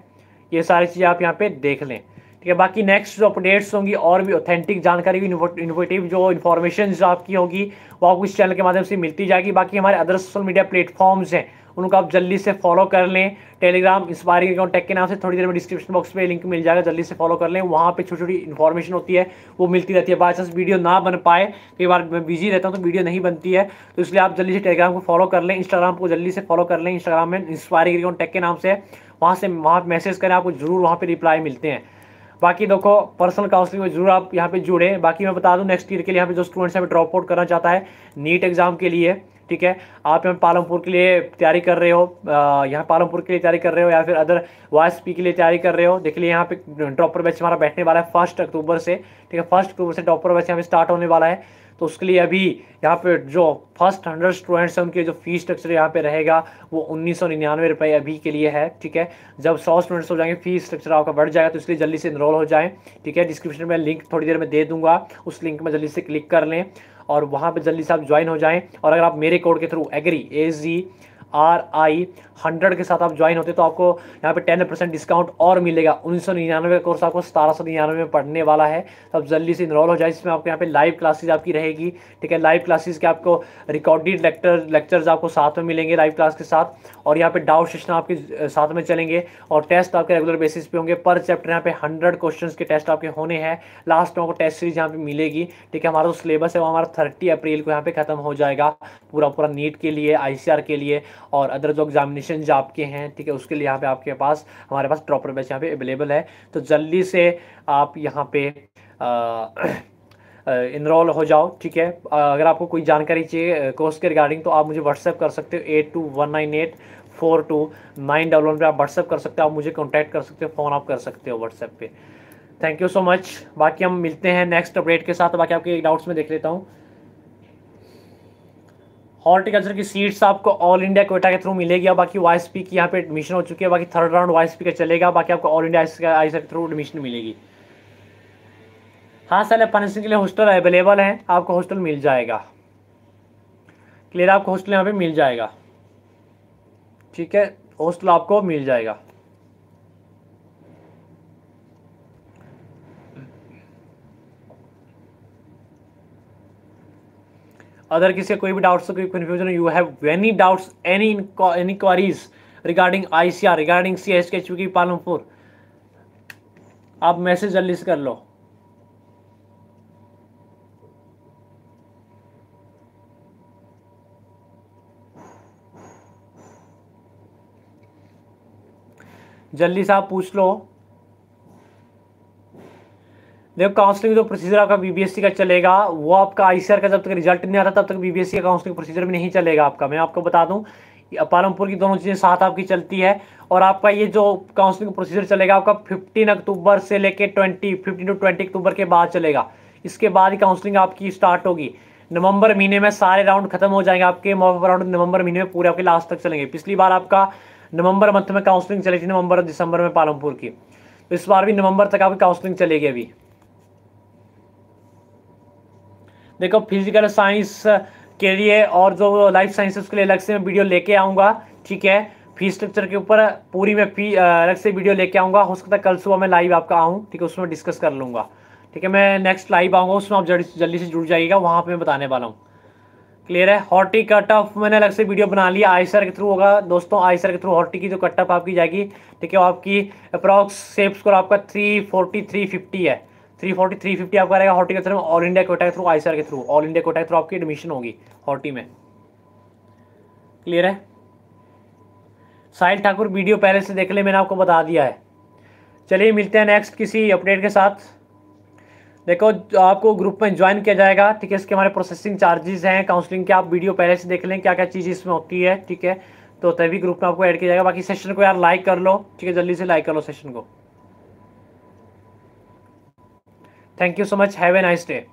ये सारी चीज़ें आप यहाँ पे देख लें। ठीक है, बाकी नेक्स्ट जो अपडेट्स होंगी, और भी ऑथेंटिक जानकारी भी इन्फोटिव जो इन्फॉर्मेशन जो आपकी होगी, वो आपको इस चैनल के माध्यम से मिलती जाएगी। बाकी हमारे अदर सोशल मीडिया प्लेटफॉर्म्स हैं उनको आप जल्दी से फॉलो कर लें। टेलीग्राम इंस्पायरिंग अकाउंट टेक के नाम से थोड़ी देर में डिस्क्रिप्शन बॉक्स में लिंक मिल जाएगा, जल्दी से फॉलो कर लें। वहाँ पे छोटी छोटी इन्फॉर्मेशन होती है, वो मिलती रहती है। बाई चांस वीडियो ना बन पाए, कई बार मैं बिज़ी रहता हूँ तो वीडियो नहीं बनती है। तो इसलिए आप जल्दी से टेलीग्राम को फॉलो कर लें इंस्टाग्राम को जल्दी से फॉलो कर लें। इंस्टाग्राम में इंस्पायरिंग अकाउंट टेक के नाम से, वहाँ से, वहाँ मैसेज करें, आपको ज़रूर वहाँ पर रिप्लाई मिलते हैं। बाकी देखो पर्सनल काउंसलिंग में ज़रूर आप यहाँ पे जुड़े। बाकी मैं बता दूँ नेक्स्ट ईयर के लिए यहाँ पे जो स्टूडेंट्स यहाँ ड्रॉप आउट करना चाहता है नीट एग्ज़ाम के लिए। ठीक है? आप यहाँ पालमपुर के लिए तैयारी कर रहे हो यहाँ पालमपुर के लिए तैयारी कर रहे हो या फिर अदर पी के लिए तैयारी कर रहे हो? देख लिए यहाँ पे ड्रॉपर बैच हमारा बैठने वाला है फ़र्स्ट अक्टूबर से, ठीक है? फ़र्स्ट अक्टूबर से ड्रॉपर बैच यहाँ पे स्टार्ट होने वाला है। तो उसके लिए अभी यहाँ पे जो फ़र्स्ट हंड्रेड स्टूडेंट्स हैं, उनके जो फ़ीस स्ट्रक्चर यहाँ पे रहेगा, वो उन्नीस सौ निन्यानवे रुपये अभी के लिए है, ठीक है? जब सौ स्टूडेंट्स हो जाएँगे फ़ीस स्ट्रक्चर आपका बढ़ जाएगा तो इसलिए जल्दी से इनरोल हो जाए, ठीक है? डिस्क्रिप्शन में लिंक थोड़ी देर में दे दूँगा, उस लिंक में जल्दी से क्लिक कर लें। और वहाँ पर जल्दी से आप ज्वाइन हो जाएँ। और अगर आप मेरे कोड के through agri A G R I hundred के साथ आप ज्वाइन होते तो आपको यहाँ पे टेन परसेंट डिस्काउंट और मिलेगा। उन्नीस सौ निन्यानवे का कोर्स आपको सतारह सौ निन्यानवे में पढ़ने वाला है। तो आप जल्दी से इनरोल हो जाए इसमें आपको यहाँ पे लाइव क्लासेज आपकी रहेगी। ठीक है? लाइव क्लासेज के आपको रिकॉर्डेड लेक्चर लेक्चर्स आपको साथ में मिलेंगे लाइव क्लास के साथ। और यहाँ पे डाउट सेशन आपके साथ में चलेंगे। और टेस्ट आपके रेगुलर बेसिस पे होंगे। पर चैप्टर यहाँ पे हंड्रेड क्वेश्चन के टेस्ट आपके होने हैं। लास्ट में आपको टेस्ट सीरीज़ यहाँ पे मिलेगी। ठीक है? हमारा जो सिलेबस है वो हमारा थर्टी अप्रैल को यहाँ पे खत्म हो जाएगा। पूरा पूरा नीट के लिए आईसीआर के लिए। और अदर जो एग्जामिनेशन जो आपके हैं, ठीक है, उसके लिए यहाँ पे आपके पास, हमारे पास प्रॉपर बैच यहाँ पे अवेलेबल है। तो जल्दी से आप यहाँ पे इनरोल हो जाओ, ठीक है। अगर आपको कोई जानकारी चाहिए कोर्स के रिगार्डिंग तो आप मुझे व्हाट्सएप कर सकते हो eight two one nine eight four two nine double one पर आप व्हाट्सएप कर सकते हो, आप मुझे कॉन्टैक्ट कर सकते हो फ़ोन आप कर सकते हो व्हाट्सएप पे। थैंक यू सो मच बाकी हम मिलते हैं नेक्स्ट अपडेट के साथ। बाकी आपके डाउट्स में देख लेता हूँ। हॉर्टिकल्चर की सीट्स आपको ऑल इंडिया कोटा के थ्रू मिलेगी और बाकी वाई की यहाँ पे एडमिशन हो चुकी है, बाकी थर्ड राउंड वाई का चलेगा, बाकी आपको ऑल इंडिया आई के थ्रू एडमिशन मिलेगी। हाँ सर फाइनेंसिंग के लिए हॉस्टल अवेलेबल है, आपको हॉस्टल मिल जाएगा। क्लियर आपको हॉस्टल यहाँ पे मिल जाएगा। ठीक है हॉस्टल आपको मिल जाएगा। अदर किसी कोई भी डाउट्स कोई confusion you have any doubts any any queries regarding ICR regarding C S K H की पालमपुर आप मैसेज जल्दी से कर लो। जल्दी से आप पूछ लो। देखो काउंसलिंग जो प्रोसीजर आपका बीबीएससी का चलेगा, वो आपका आईसीआर का जब तक रिज़ल्ट नहीं आता, तब तक बीबीएससी का काउंसलिंग प्रोसीजर भी नहीं चलेगा आपका। मैं आपको बता दूँ पालमपुर की दोनों चीज़ें साथ आपकी चलती है और आपका ये जो काउंसलिंग प्रोसीजर चलेगा, आपका फिफ्टीन अक्टूबर से लेके twenty fifteen to twenty October के बाद चलेगा। इसके बाद ही काउंसलिंग आपकी स्टार्ट होगी। नवंबर महीने में सारे राउंड खत्म हो जाएँगे आपके राउंड नवंबर महीने में पूरे आपके लास्ट तक चलेंगे। पिछली बार आपका नवंबर मंथ में काउंसलिंग चली थी, नवंबर दिसंबर में पालमपुर की। तो इस बार भी नवंबर तक आपकी काउंसलिंग चलेगी अभी। देखो फ़िज़िकल साइंस के लिए और जो लाइफ साइंसेस के लिए अलग से मैं वीडियो लेके आऊँगा, ठीक है? फ़ी स्ट्रक्चर के ऊपर पूरी मैं फ़ी अलग से वीडियो लेके आऊँगा। हो सकता है कल सुबह मैं लाइव आपका आऊँ, ठीक है? उसमें डिस्कस कर लूँगा। ठीक है, मैं नेक्स्ट लाइव आऊँगा, उसमें आप जल्दी से जुड़ जाइएगा, वहाँ पर मैं बताने वाला हूँ। क्लियर है? हॉर्टी कट ऑफ़ मैंने अलग से वीडियो बना लिया आईसर के थ्रू होगा। दोस्तों आईसर के थ्रू हॉर्टी की जो कट ऑफ़ आपकी जाएगी, ठीक है? आपकी अप्रॉक्स सेफ़ स्कोर आपका थ्री फोर्टी थ्री फिफ्टी है। थ्री फोर्टी थ्री फिफ्टी आपका रहेगा के में ऑल इंडिया कोटा के थ्रू आईसीआर के थ्रू ऑल इंडिया कोटा के थ्रू आपकी एडमिशन होगी हॉर्टी में। क्लियर है? साहिल ठाकुर वीडियो पहले से देख ले, मैंने आपको बता दिया है। चलिए, मिलते हैं नेक्स्ट किसी अपडेट के साथ। देखो, आपको ग्रुप में ज्वाइन किया जाएगा, ठीक है? इसके हमारे प्रोसेसिंग चार्जेस हैं काउंसलिंग के, आप वीडियो पहले से देख लें क्या क्या चीज़ इसमें होती है, ठीक है? तो तभी ग्रुप में आपको ऐड किया जाएगा। बाकी सेशन को यार लाइक कर लो, ठीक है? जल्दी से लाइक कर लो सेशन को। Thank you so much. Have a nice day.